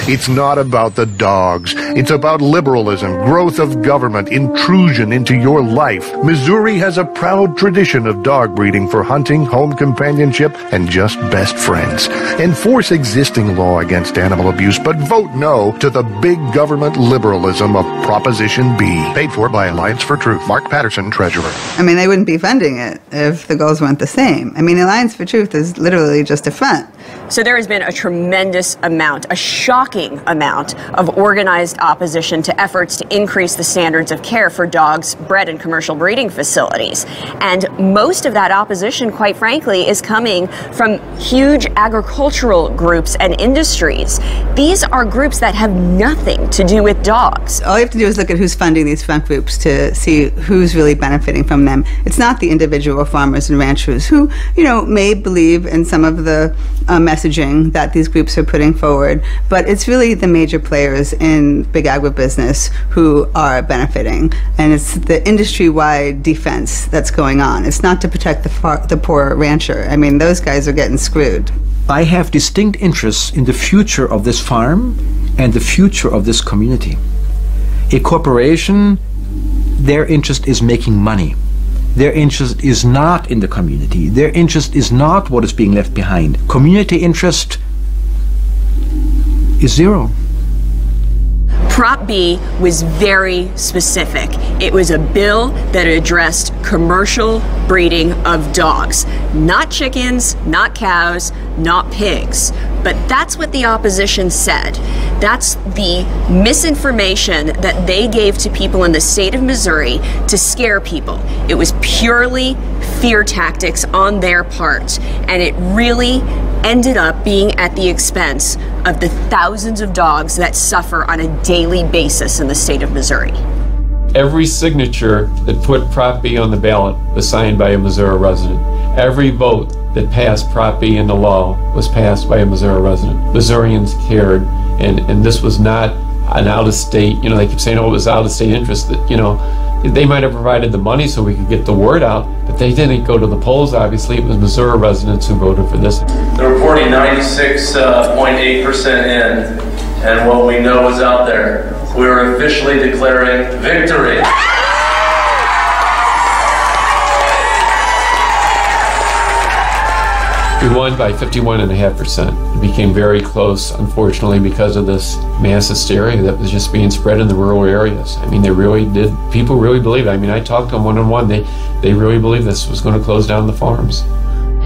It's not about the dogs. It's about liberalism, growth of government, intrusion into your life. Missouri has a proud tradition of dog breeding for hunting, home companionship, and just best friends. Enforce existing law against animal abuse, but vote no to the big government liberalism of Proposition B. Paid for by Alliance for Truth. Mark Patterson, Treasurer.
I mean, they wouldn't be funding it if the goals weren't the same. I mean, Alliance for Truth is literally just a front.
So there has been a tremendous amount, a shocking amount of organized opposition to efforts to increase the standards of care for dogs bred in commercial breeding facilities. And most of that opposition, quite frankly, is coming from huge agricultural groups and industries. These are groups that have nothing to do with dogs.
All you have to do is look at who's funding these front groups to see who's really benefiting from them. It's not the individual farmers and ranchers who, you know, may believe in some of the uh, messaging that these groups are putting forward, but it's really the major players in big agribusiness who are benefiting. And it's the industry wide defense that's going on. It's not to protect the, far, the poor rancher. I mean, those guys are getting screwed.
I have distinct interests in the future of this farm and the future of this community. A corporation, their interest is making money. Their interest is not in the community. Their interest is not what is being left behind. Community interest is zero.
Prop B was very specific. It was a bill that addressed commercial breeding of dogs, not chickens, not cows, not pigs. But that's what the opposition said. That's the misinformation that they gave to people in the state of Missouri to scare people. It was purely fear tactics on their part, and it really ended up being at the expense of the thousands of dogs that suffer on a daily basis in the state of Missouri.
Every signature that put Prop B on the ballot was signed by a Missouri resident. Every vote that passed Prop B into law was passed by a Missouri resident. Missourians cared, and, and this was not an out of state, you know, they keep saying, oh, it was out of state interest, that, you know, they might have provided the money so we could get the word out, but they didn't go to the polls, obviously. It was Missouri residents who voted for this.
They're reporting 96.8% uh, in, and what we know is out there. We're officially declaring victory.
We won by 51.5%. It became very close, unfortunately, because of this mass hysteria that was just being spread in the rural areas. I mean, they really did, people really believe it. I mean, I talked to them one on one. They, they really believed this was going to close down the farms.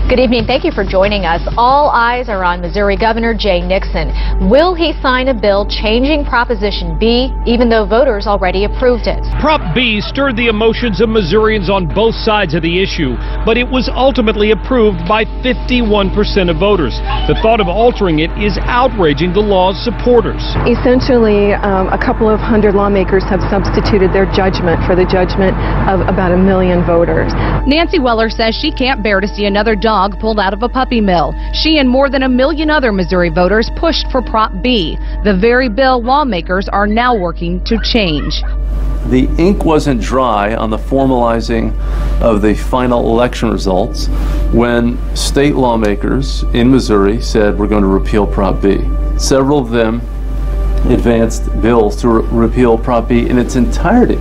Good evening. Thank you for joining us. All eyes are on Missouri Governor Jay Nixon. Will he sign a bill changing Proposition B, even though voters already approved it?
Prop B stirred the emotions of Missourians on both sides of the issue, but it was ultimately approved by 51% of voters. The thought of altering it is outraging the law's supporters.
Essentially, um, a couple of hundred lawmakers have substituted their judgment for the judgment of about a million voters.
Nancy Weller says she can't bear to see another dog dog pulled out of a puppy mill. She and more than a million other Missouri voters pushed for Prop B, the very bill lawmakers are now working to change.
The ink wasn't dry on the formalizing of the final election results when state lawmakers in Missouri said we're going to repeal Prop B. Several of them advanced bills to re repeal Prop B in its entirety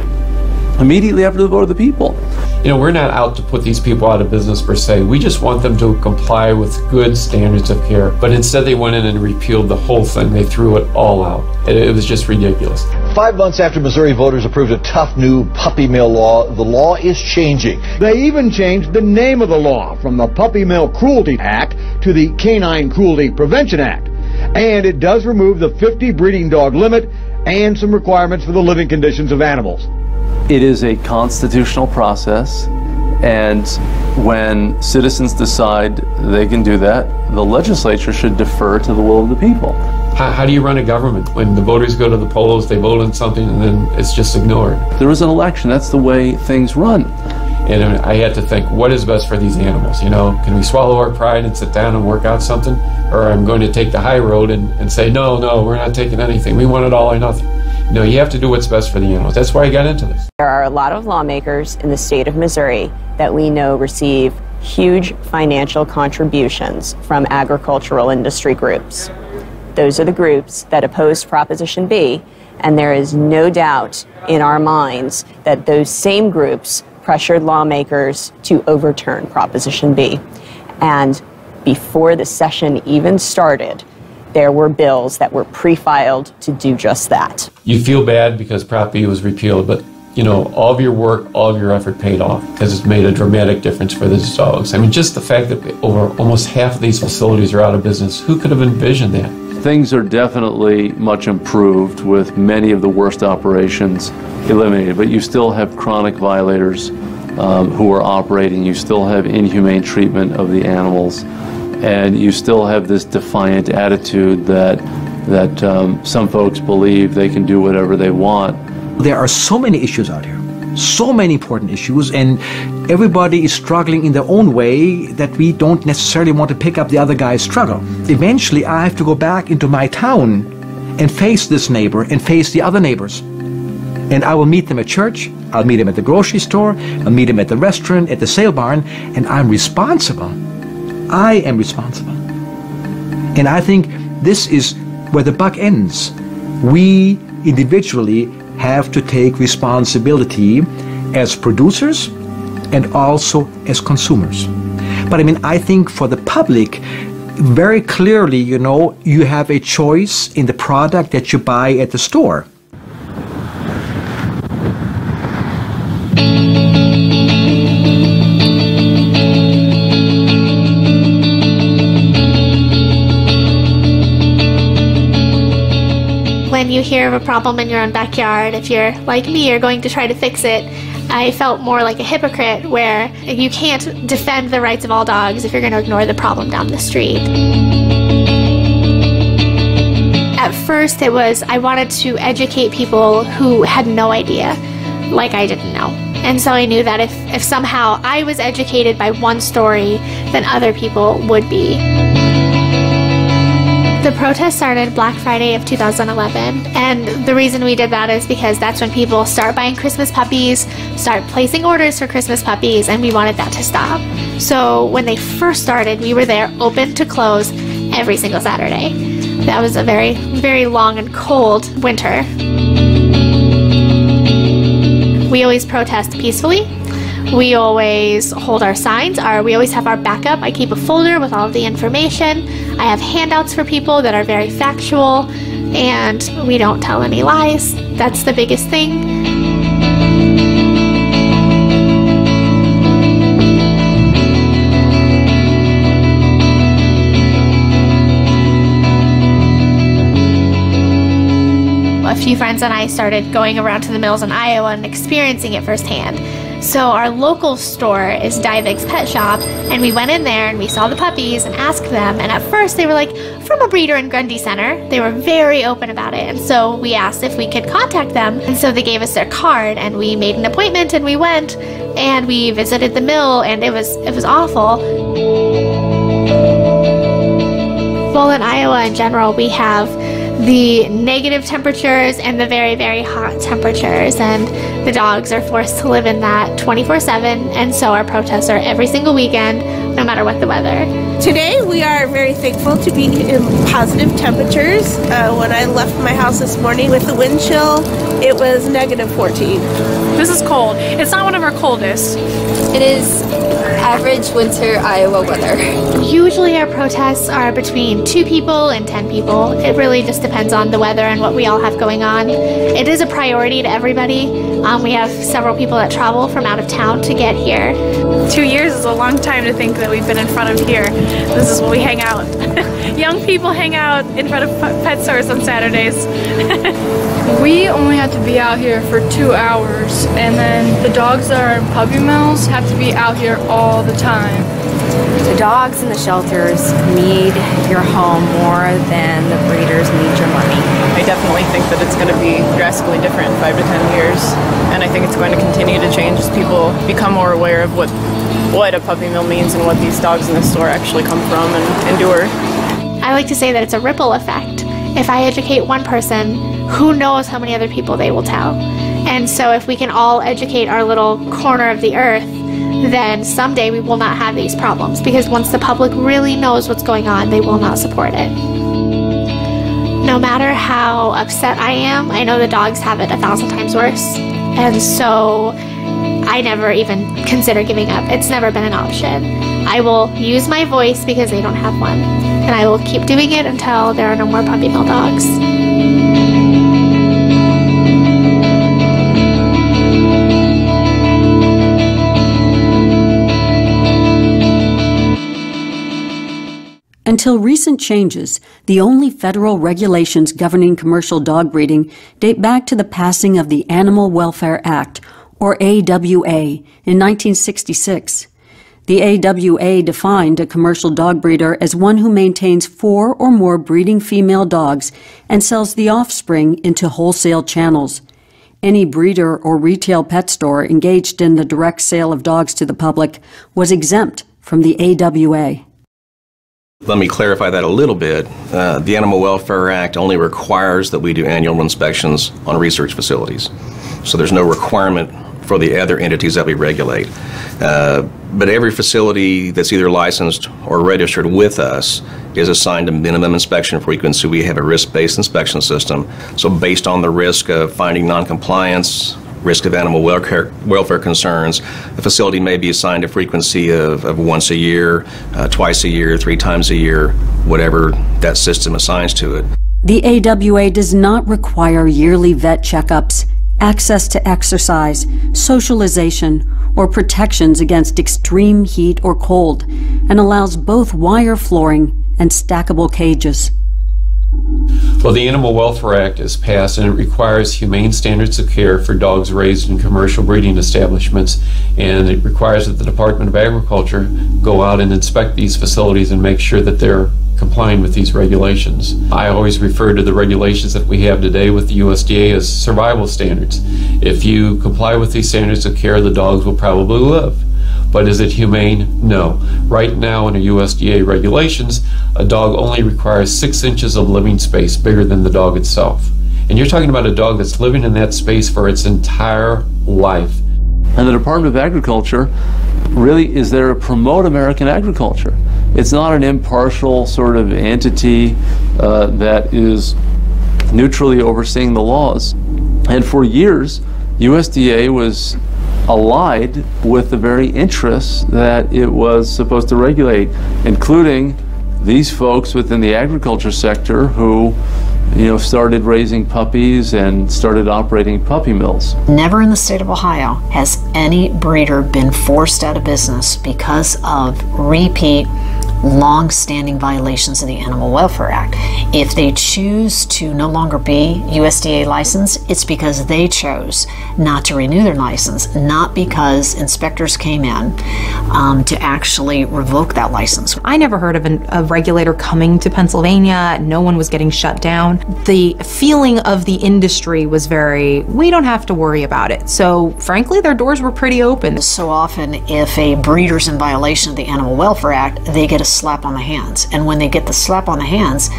immediately after the vote of the people.
You know, we're not out to put these people out of business per se. We just want them to comply with good standards of care. But instead, they went in and repealed the whole thing. They threw it all out. It, it was just ridiculous.
Five months after Missouri voters approved a tough new puppy mill law, the law is changing.
They even changed the name of the law from the Puppy Mill Cruelty Act to the Canine Cruelty Prevention Act. And it does remove the 50 breeding dog limit and some requirements for the living conditions of animals.
It is a constitutional process, and when citizens decide they can do that, the legislature should defer to the will of the people.
How, how, do you run a government when the voters go to the polls, they vote on something, and then it's just ignored?
There is an election. That's the way things run.
And I had to think, what is best for these animals? You know, can we swallow our pride and sit down and work out something? Or I'm going to take the high road and, and say, no, no, we're not taking anything. We want it all or nothing. No, you have to do what's best for the animals. That's why I got into this.
There are a lot of lawmakers in the state of Missouri that we know receive huge financial contributions from agricultural industry groups. Those are the groups that opposed Proposition B, and there is no doubt in our minds that those same groups pressured lawmakers to overturn Proposition B. And before the session even started, there were bills that were pre-filed to do just that.
You feel bad because Prop B was repealed, but you know, all of your work, all of your effort paid off because it's made a dramatic difference for these dogs. I mean, just the fact that over almost half of these facilities are out of business, who could have envisioned that?
Things are definitely much improved with many of the worst operations eliminated, but you still have chronic violators um, who are operating. You still have inhumane treatment of the animals and you still have this defiant attitude that that um, some folks believe they can do whatever they want.
There are so many issues out here, so many important issues, and everybody is struggling in their own way that we don't necessarily want to pick up the other guy's struggle. Eventually, I have to go back into my town and face this neighbor and face the other neighbors. And I will meet them at church, I'll meet them at the grocery store, I'll meet them at the restaurant, at the sale barn, and I'm responsible I am responsible. And I think this is where the buck ends. We individually have to take responsibility as producers and also as consumers. But I mean, I think for the public, very clearly, you know, you have a choice in the product that you buy at the store.
Problem in your own backyard, if you're like me, you're going to try to fix it. I felt more like a hypocrite where you can't defend the rights of all dogs if you're going to ignore the problem down the street. At first, it was I wanted to educate people who had no idea. like I didn't know. And so I knew that if, if somehow I was educated by one story, then other people would be. The protest started Black Friday of 2011, and the reason we did that is because that's when people start buying Christmas puppies, start placing orders for Christmas puppies, and we wanted that to stop. So when they first started, we were there open to close every single Saturday. That was a very, very long and cold winter. We always protest peacefully. We always hold our signs. Our, we always have our backup. I keep a folder with all of the information. I have handouts for people that are very factual, and we don't tell any lies. That's the biggest thing. a few friends and I started going around to the mills in Iowa and experiencing it firsthand. So our local store is Divig's Pet Shop, and we went in there and we saw the puppies and asked them. And at first they were like, from a breeder in Grundy Center. They were very open about it, and so we asked if we could contact them. And so they gave us their card, and we made an appointment, and we went, and we visited the mill, and it was it was awful. Well, in Iowa in general, we have the negative temperatures and the very, very hot temperatures. And the dogs are forced to live in that 24 7. And so our protests are every single weekend, no matter what the weather.
Today, we are very thankful to be in positive temperatures. Uh, when I left my house this morning with the wind chill, it was negative 14.
This is cold. It's not one of our coldest.
It is average winter Iowa weather.
Usually our protests are between two people and 10 people. It really just depends on the weather and what we all have going on. It is a priority to everybody. Um, we have several people that travel from out of town to get here.
Two years is a long time to think that we've been in front of here. This is where we hang out. <laughs> Young people hang out in front of pet stores on Saturdays. <laughs>
we only have to be out here for two hours, and then the dogs that are in puppy mills have to be out here all the time.
The dogs in the shelters need your home more than the breeders need your money.
I definitely think that it's going to be drastically different in five to ten years, and I think it's going to continue to change as people become more aware of what what a puppy mill means and what these dogs in the store actually come from and endure.
I like to say that it's a ripple effect. If I educate one person, who knows how many other people they will tell? And so, if we can all educate our little corner of the earth, then someday we will not have these problems because once the public really knows what's going on, they will not support it. No matter how upset I am, I know the dogs have it a thousand times worse. And so I never even consider giving up. It's never been an option. I will use my voice because they don't have one. And I will keep doing it until there are no more puppy mill dogs.
Until recent changes, the only federal regulations governing commercial dog breeding date back to the passing of the Animal Welfare Act, or AWA, in 1966. The AWA defined a commercial dog breeder as one who maintains four or more breeding female dogs and sells the offspring into wholesale channels. Any breeder or retail pet store engaged in the direct sale of dogs to the public was exempt from the AWA.
Let me clarify that a little bit. Uh, the Animal Welfare Act only requires that we do annual inspections on research facilities. So there's no requirement for the other entities that we regulate. Uh, but every facility that's either licensed or registered with us is assigned a minimum inspection frequency. We have a risk-based inspection system. So based on the risk of finding noncompliance, risk of animal welfare, welfare concerns, the facility may be assigned a frequency of, of once a year, uh, twice a year, three times a year, whatever that system assigns to it.
The AWA does not require yearly vet checkups, access to exercise, socialization, or protections against extreme heat or cold, and allows both wire flooring and stackable cages.
Well, the Animal Welfare Act is passed and it requires humane standards of care for dogs raised in commercial breeding establishments. And it requires that the Department of Agriculture go out and inspect these facilities and make sure that they're complying with these regulations. I always refer to the regulations that we have today with the USDA as survival standards. If you comply with these standards of care, the dogs will probably live. But is it humane? No. Right now, in the USDA regulations, a dog only requires six inches of living space bigger than the dog itself. And you're talking about a dog that's living in that space for its entire life.
And the Department of Agriculture really is there to promote American agriculture. It's not an impartial sort of entity uh, that is neutrally overseeing the laws. And for years, USDA was allied with the very interests that it was supposed to regulate, including these folks within the agriculture sector who you know, started raising puppies and started operating puppy mills.
Never in the state of Ohio has any breeder been forced out of business because of repeat long-standing violations of the Animal Welfare Act. If they choose to no longer be USDA licensed, it's because they chose not to renew their license, not because inspectors came in um, to actually revoke that license.
I never heard of an, a regulator coming to Pennsylvania. No one was getting shut down. The feeling of the industry was very, we don't have to worry about it. So frankly, their doors were pretty open.
So often, if a breeder's in violation of the Animal Welfare Act, they get a slap on the hands. And when they get the slap on the hands,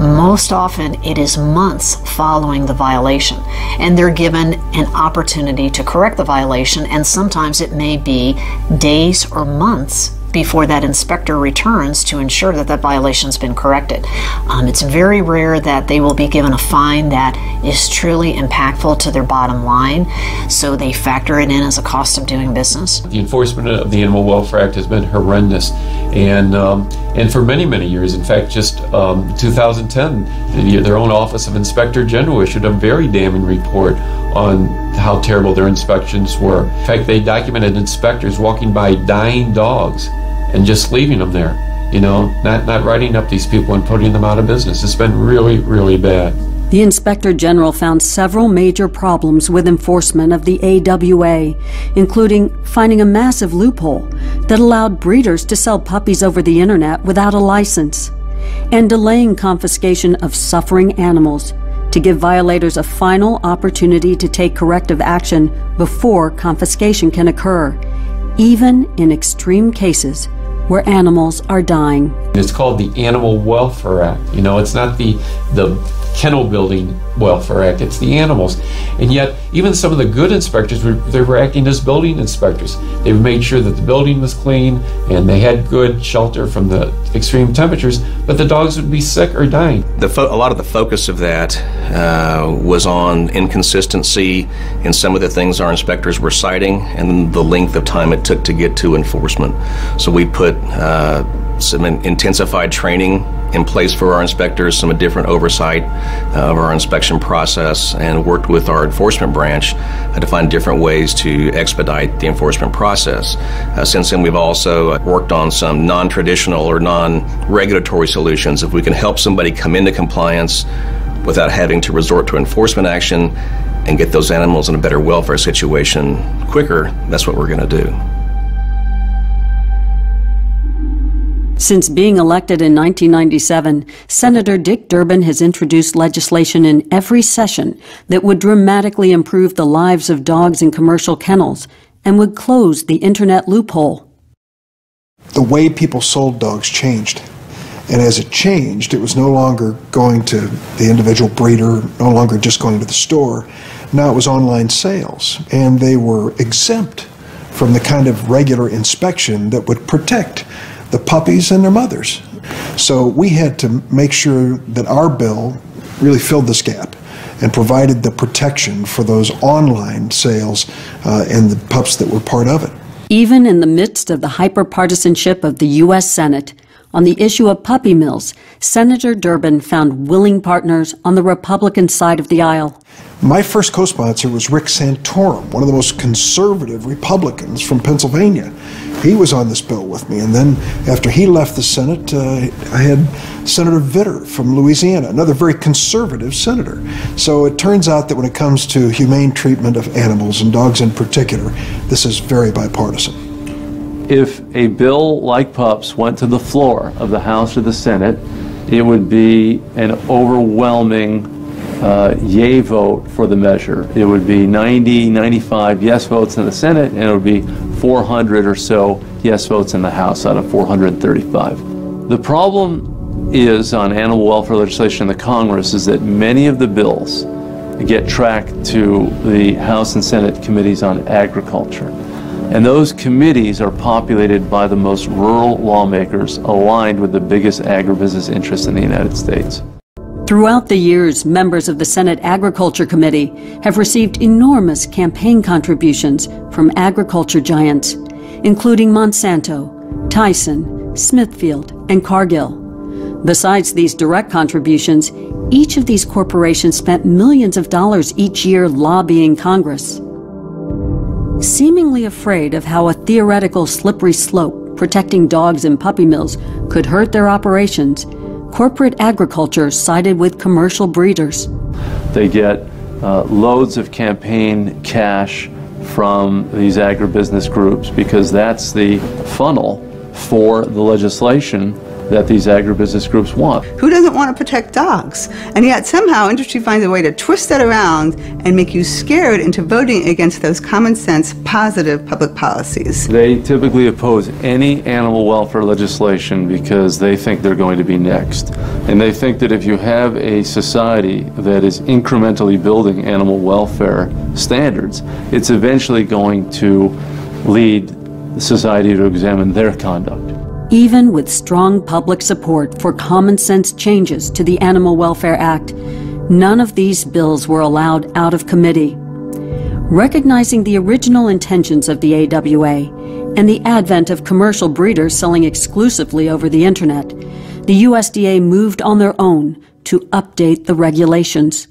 most often it is months following the violation. And they're given an opportunity to correct the violation, and sometimes it may be days or months before that inspector returns to ensure that that violation's been corrected. Um, it's very rare that they will be given a fine that is truly impactful to their bottom line, so they factor it in as a cost of doing business.
The enforcement of the Animal Welfare Act has been horrendous, and um, and for many many years. In fact, just um, 2010, the, their own Office of Inspector General issued a very damning report on how terrible their inspections were. In fact, they documented inspectors walking by dying dogs and just leaving them there. You know, not, not writing up these people and putting them out of business. It's been really, really bad.
The Inspector General found several major problems with enforcement of the AWA, including finding a massive loophole that allowed breeders to sell puppies over the internet without a license, and delaying confiscation of suffering animals to give violators a final opportunity to take corrective action before confiscation can occur, even in extreme cases where animals are dying.
It's called the Animal Welfare Act. You know, it's not the the kennel building welfare act. It's the animals. And yet even some of the good inspectors were they were acting as building inspectors. They made sure that the building was clean and they had good shelter from the extreme temperatures but the dogs would be sick or dying.
The a lot of the focus of that uh, was on inconsistency in some of the things our inspectors were citing and the length of time it took to get to enforcement. So we put uh, some intensified training in place for our inspectors, some different oversight uh, of our inspection process, and worked with our enforcement branch uh, to find different ways to expedite the enforcement process. Uh, since then, we've also uh, worked on some non traditional or non regulatory solutions. If we can help somebody come into compliance without having to resort to enforcement action and get those animals in a better welfare situation quicker, that's what we're going to do.
Since being elected in 1997, Senator Dick Durbin has introduced legislation in every session that would dramatically improve the lives of dogs in commercial kennels and would close the internet loophole.
The way people sold dogs changed. And as it changed, it was no longer going to the individual breeder, no longer just going to the store. Now it was online sales, and they were exempt from the kind of regular inspection that would protect the puppies and their mothers. So we had to make sure that our bill really filled this gap and provided the protection for those online sales uh, and the pups that were part of it.
Even in the midst of the hyperpartisanship of the U.S. Senate, on the issue of puppy mills, Senator Durbin found willing partners on the Republican side of the aisle.
My first co sponsor was Rick Santorum, one of the most conservative Republicans from Pennsylvania. He was on this bill with me. And then after he left the Senate, uh, I had Senator Vitter from Louisiana, another very conservative senator. So it turns out that when it comes to humane treatment of animals, and dogs in particular, this is very bipartisan.
If a bill like PUPS went to the floor of the House or the Senate, it would be an overwhelming uh, yay vote for the measure. It would be 90, 95 yes votes in the Senate, and it would be 400 or so yes votes in the House out of 435. The problem is on animal welfare legislation in the Congress is that many of the bills get tracked to the House and Senate committees on agriculture. And those committees are populated by the most rural lawmakers aligned with the biggest agribusiness interests in the United States.
Throughout the years, members of the Senate Agriculture Committee have received enormous campaign contributions from agriculture giants, including Monsanto, Tyson, Smithfield, and Cargill. Besides these direct contributions, each of these corporations spent millions of dollars each year lobbying Congress. Seemingly afraid of how a theoretical slippery slope protecting dogs in puppy mills could hurt their operations, corporate agriculture sided with commercial breeders.
They get uh, loads of campaign cash from these agribusiness groups because that's the funnel for the legislation that these agribusiness groups want.
Who doesn't want to protect dogs? And yet somehow industry finds a way to twist that around and make you scared into voting against those common sense, positive public policies.
They typically oppose any animal welfare legislation because they think they're going to be next. And they think that if you have a society that is incrementally building animal welfare standards, it's eventually going to lead society to examine their conduct.
Even with strong public support for common sense changes to the Animal Welfare Act, none of these bills were allowed out of committee. Recognizing the original intentions of the AWA and the advent of commercial breeders selling exclusively over the internet, the USDA moved on their own to update the regulations.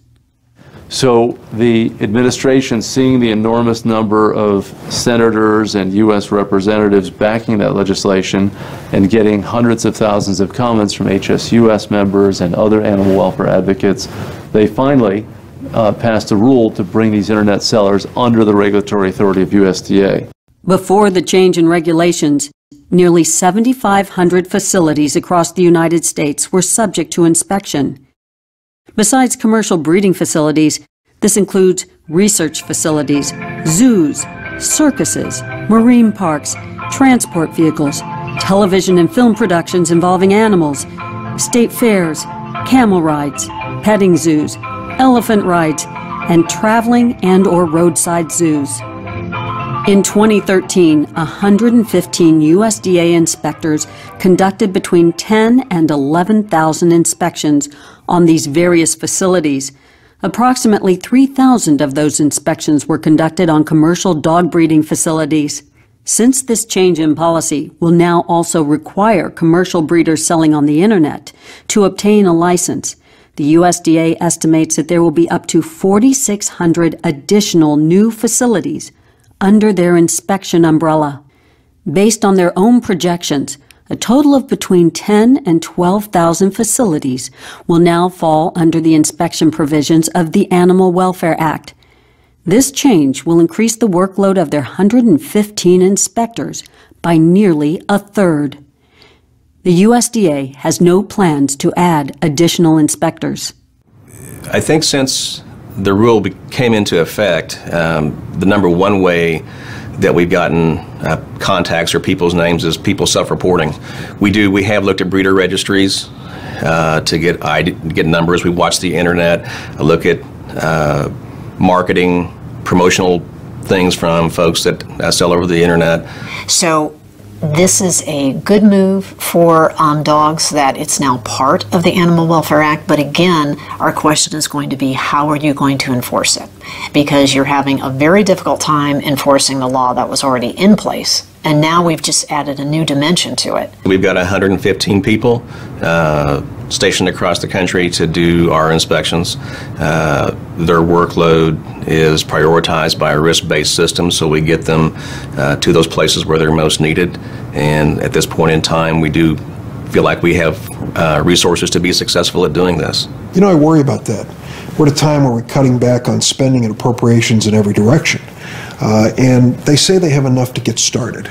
So the administration, seeing the enormous number of senators and U.S. representatives backing that legislation and getting hundreds of thousands of comments from HSUS members and other animal welfare advocates, they finally uh, passed a rule to bring these internet sellers under the regulatory authority of USDA.
Before the change in regulations, nearly 7,500 facilities across the United States were subject to inspection. Besides commercial breeding facilities, this includes research facilities, zoos, circuses, marine parks, transport vehicles, television and film productions involving animals, state fairs, camel rides, petting zoos, elephant rides, and traveling and or roadside zoos. In 2013, 115 USDA inspectors conducted between 10 and 11,000 inspections on these various facilities. Approximately 3,000 of those inspections were conducted on commercial dog breeding facilities. Since this change in policy will now also require commercial breeders selling on the internet to obtain a license, the USDA estimates that there will be up to 4,600 additional new facilities under their inspection umbrella. Based on their own projections, a total of between 10 and 12,000 facilities will now fall under the inspection provisions of the Animal Welfare Act. This change will increase the workload of their 115 inspectors by nearly a third. The USDA has no plans to add additional inspectors.
I think since the rule came into effect, um, the number one way that we've gotten uh, contacts or people's names is people self-reporting. We do. We have looked at breeder registries uh, to get ID, get numbers. We watch the internet, look at uh, marketing, promotional things from folks that uh, sell over the internet.
So this is a good move for um, dogs that it's now part of the Animal Welfare Act, but again, our question is going to be how are you going to enforce it? Because you're having a very difficult time enforcing the law that was already in place, and now we've just added a new dimension to it.
We've got 115 people uh, stationed across the country to do our inspections. Uh, their workload is prioritized by a risk-based system, so we get them uh, to those places where they're most needed. And at this point in time, we do feel like we have uh, resources to be successful at doing this.
You know, I worry about that. We're at a time where we're cutting back on spending and appropriations in every direction. Uh, and they say they have enough to get started,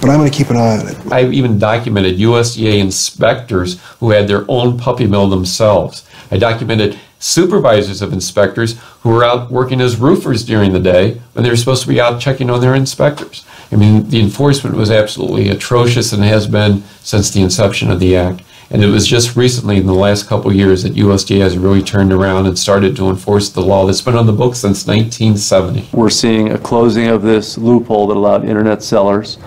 but I'm going to keep an eye on it.
I've even documented USDA inspectors who had their own puppy mill themselves. I documented supervisors of inspectors who were out working as roofers during the day when they were supposed to be out checking on their inspectors. I mean, the enforcement was absolutely atrocious and has been since the inception of the Act. And it was just recently, in the last couple years, that USDA has really turned around and started to enforce the law that's been on the books since 1970.
We're seeing a closing of this loophole that allowed internet sellers.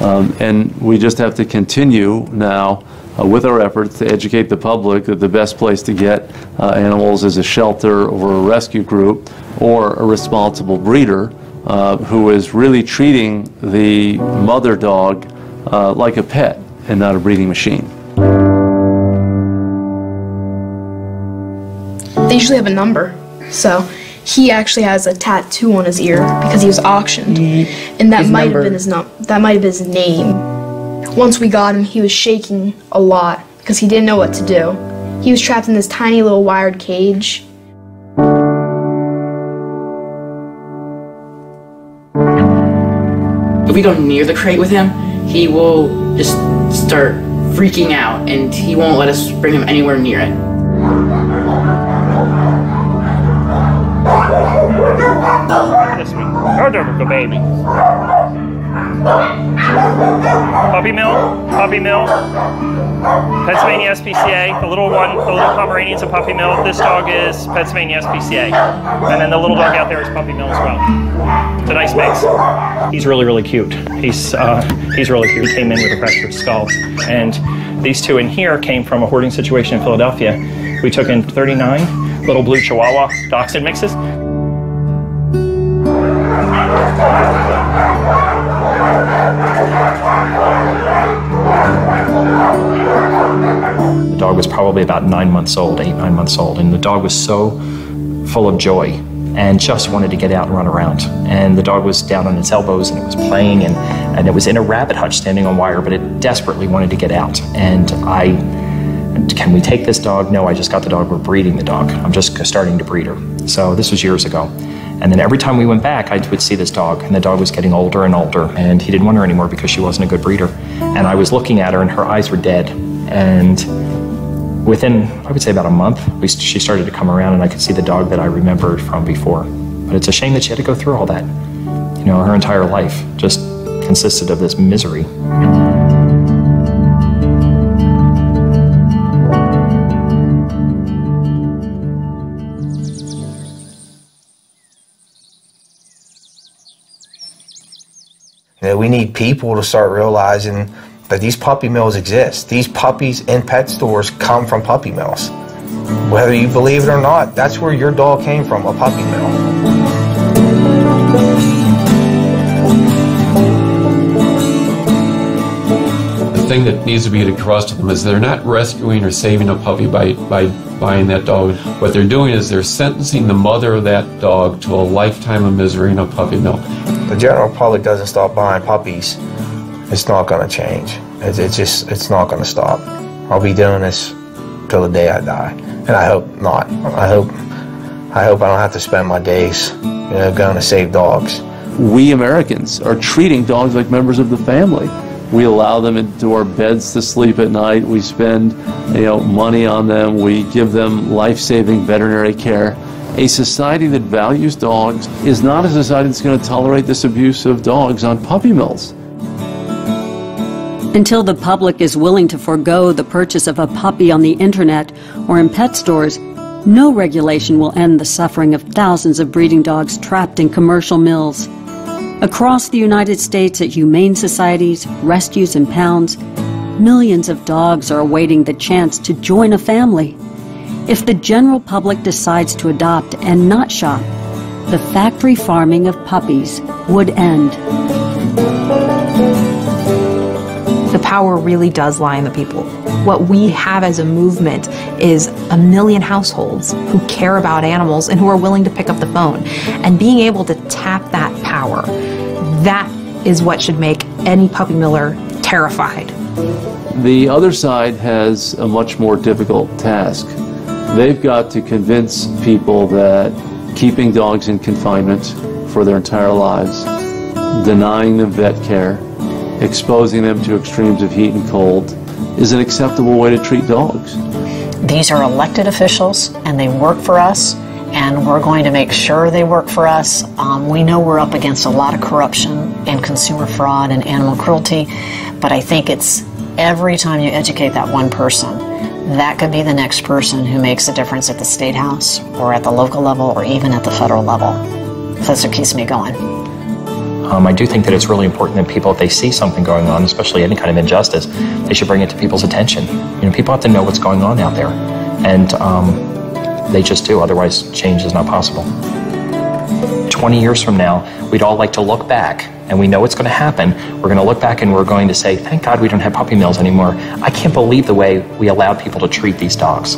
Um, and we just have to continue now uh, with our efforts to educate the public that the best place to get uh, animals is a shelter or a rescue group or a responsible breeder uh, who is really treating the mother dog uh, like a pet and not a breeding machine.
Usually have a number. So he actually has a tattoo on his ear because he was auctioned, mm-hmm. and that
His
might
number.
have been his num- that might have been his name. Once we got him, he was shaking a lot because he didn't know what to do. He was trapped in this tiny little wired cage.
If we go near the crate with him, he will just start freaking out and he won't let us bring him anywhere near it.
Adorable baby. Puppy mill, puppy mill. Pennsylvania SPCA. The little one, the little Pomeranian's a puppy mill. This dog is Pennsylvania SPCA. And then the little dog out there is puppy mill as well. It's a nice mix. He's really, really cute. He's uh, he's really cute. He came in with a fractured skull, and these two in here came from a hoarding situation in Philadelphia. We took in 39 little blue Chihuahua dachshund mixes. The dog was probably about nine months old, eight, nine months old, and the dog was so full of joy and just wanted to get out and run around. And the dog was down on its elbows and it was playing and, and it was in a rabbit hutch standing on wire, but it desperately wanted to get out. And I, can we take this dog? No, I just got the dog. We're breeding the dog. I'm just starting to breed her. So this was years ago. And then every time we went back, I would see this dog, and the dog was getting older and older, and he didn't want her anymore because she wasn't a good breeder. And I was looking at her, and her eyes were dead. And within, I would say, about a month, we, she started to come around, and I could see the dog that I remembered from before. But it's a shame that she had to go through all that. You know, her entire life just consisted of this misery.
We need people to start realizing that these puppy mills exist. These puppies in pet stores come from puppy mills. Whether you believe it or not, that's where your dog came from, a puppy mill.
The thing that needs to be across to them is they're not rescuing or saving a puppy by, by buying that dog. What they're doing is they're sentencing the mother of that dog to a lifetime of misery in a puppy mill.
The general public doesn't stop buying puppies. It's not going to change. It's, it's just, it's not going to stop. I'll be doing this till the day I die, and I hope not. I hope, I hope I don't have to spend my days, you know, going to save dogs.
We Americans are treating dogs like members of the family. We allow them into our beds to sleep at night. We spend, you know, money on them. We give them life-saving veterinary care. A society that values dogs is not a society that's going to tolerate this abuse of dogs on puppy mills.
Until the public is willing to forego the purchase of a puppy on the internet or in pet stores, no regulation will end the suffering of thousands of breeding dogs trapped in commercial mills. Across the United States at humane societies, rescues, and pounds, millions of dogs are awaiting the chance to join a family. If the general public decides to adopt and not shop, the factory farming of puppies would end.
The power really does lie in the people. What we have as a movement is a million households who care about animals and who are willing to pick up the phone. And being able to tap that power, that is what should make any puppy miller terrified.
The other side has a much more difficult task. They've got to convince people that keeping dogs in confinement for their entire lives, denying them vet care, exposing them to extremes of heat and cold is an acceptable way to treat dogs.
These are elected officials and they work for us and we're going to make sure they work for us. Um, we know we're up against a lot of corruption and consumer fraud and animal cruelty, but I think it's every time you educate that one person, that could be the next person who makes a difference at the state house or at the local level or even at the federal level. That's what keeps me going.
Um, I do think that it's really important that people, if they see something going on, especially any kind of injustice, they should bring it to people's attention. You know, people have to know what's going on out there, and um, they just do. Otherwise, change is not possible. 20 years from now, we'd all like to look back, and we know it's going to happen. We're going to look back and we're going to say, thank God we don't have puppy mills anymore. I can't believe the way we allowed people to treat these dogs.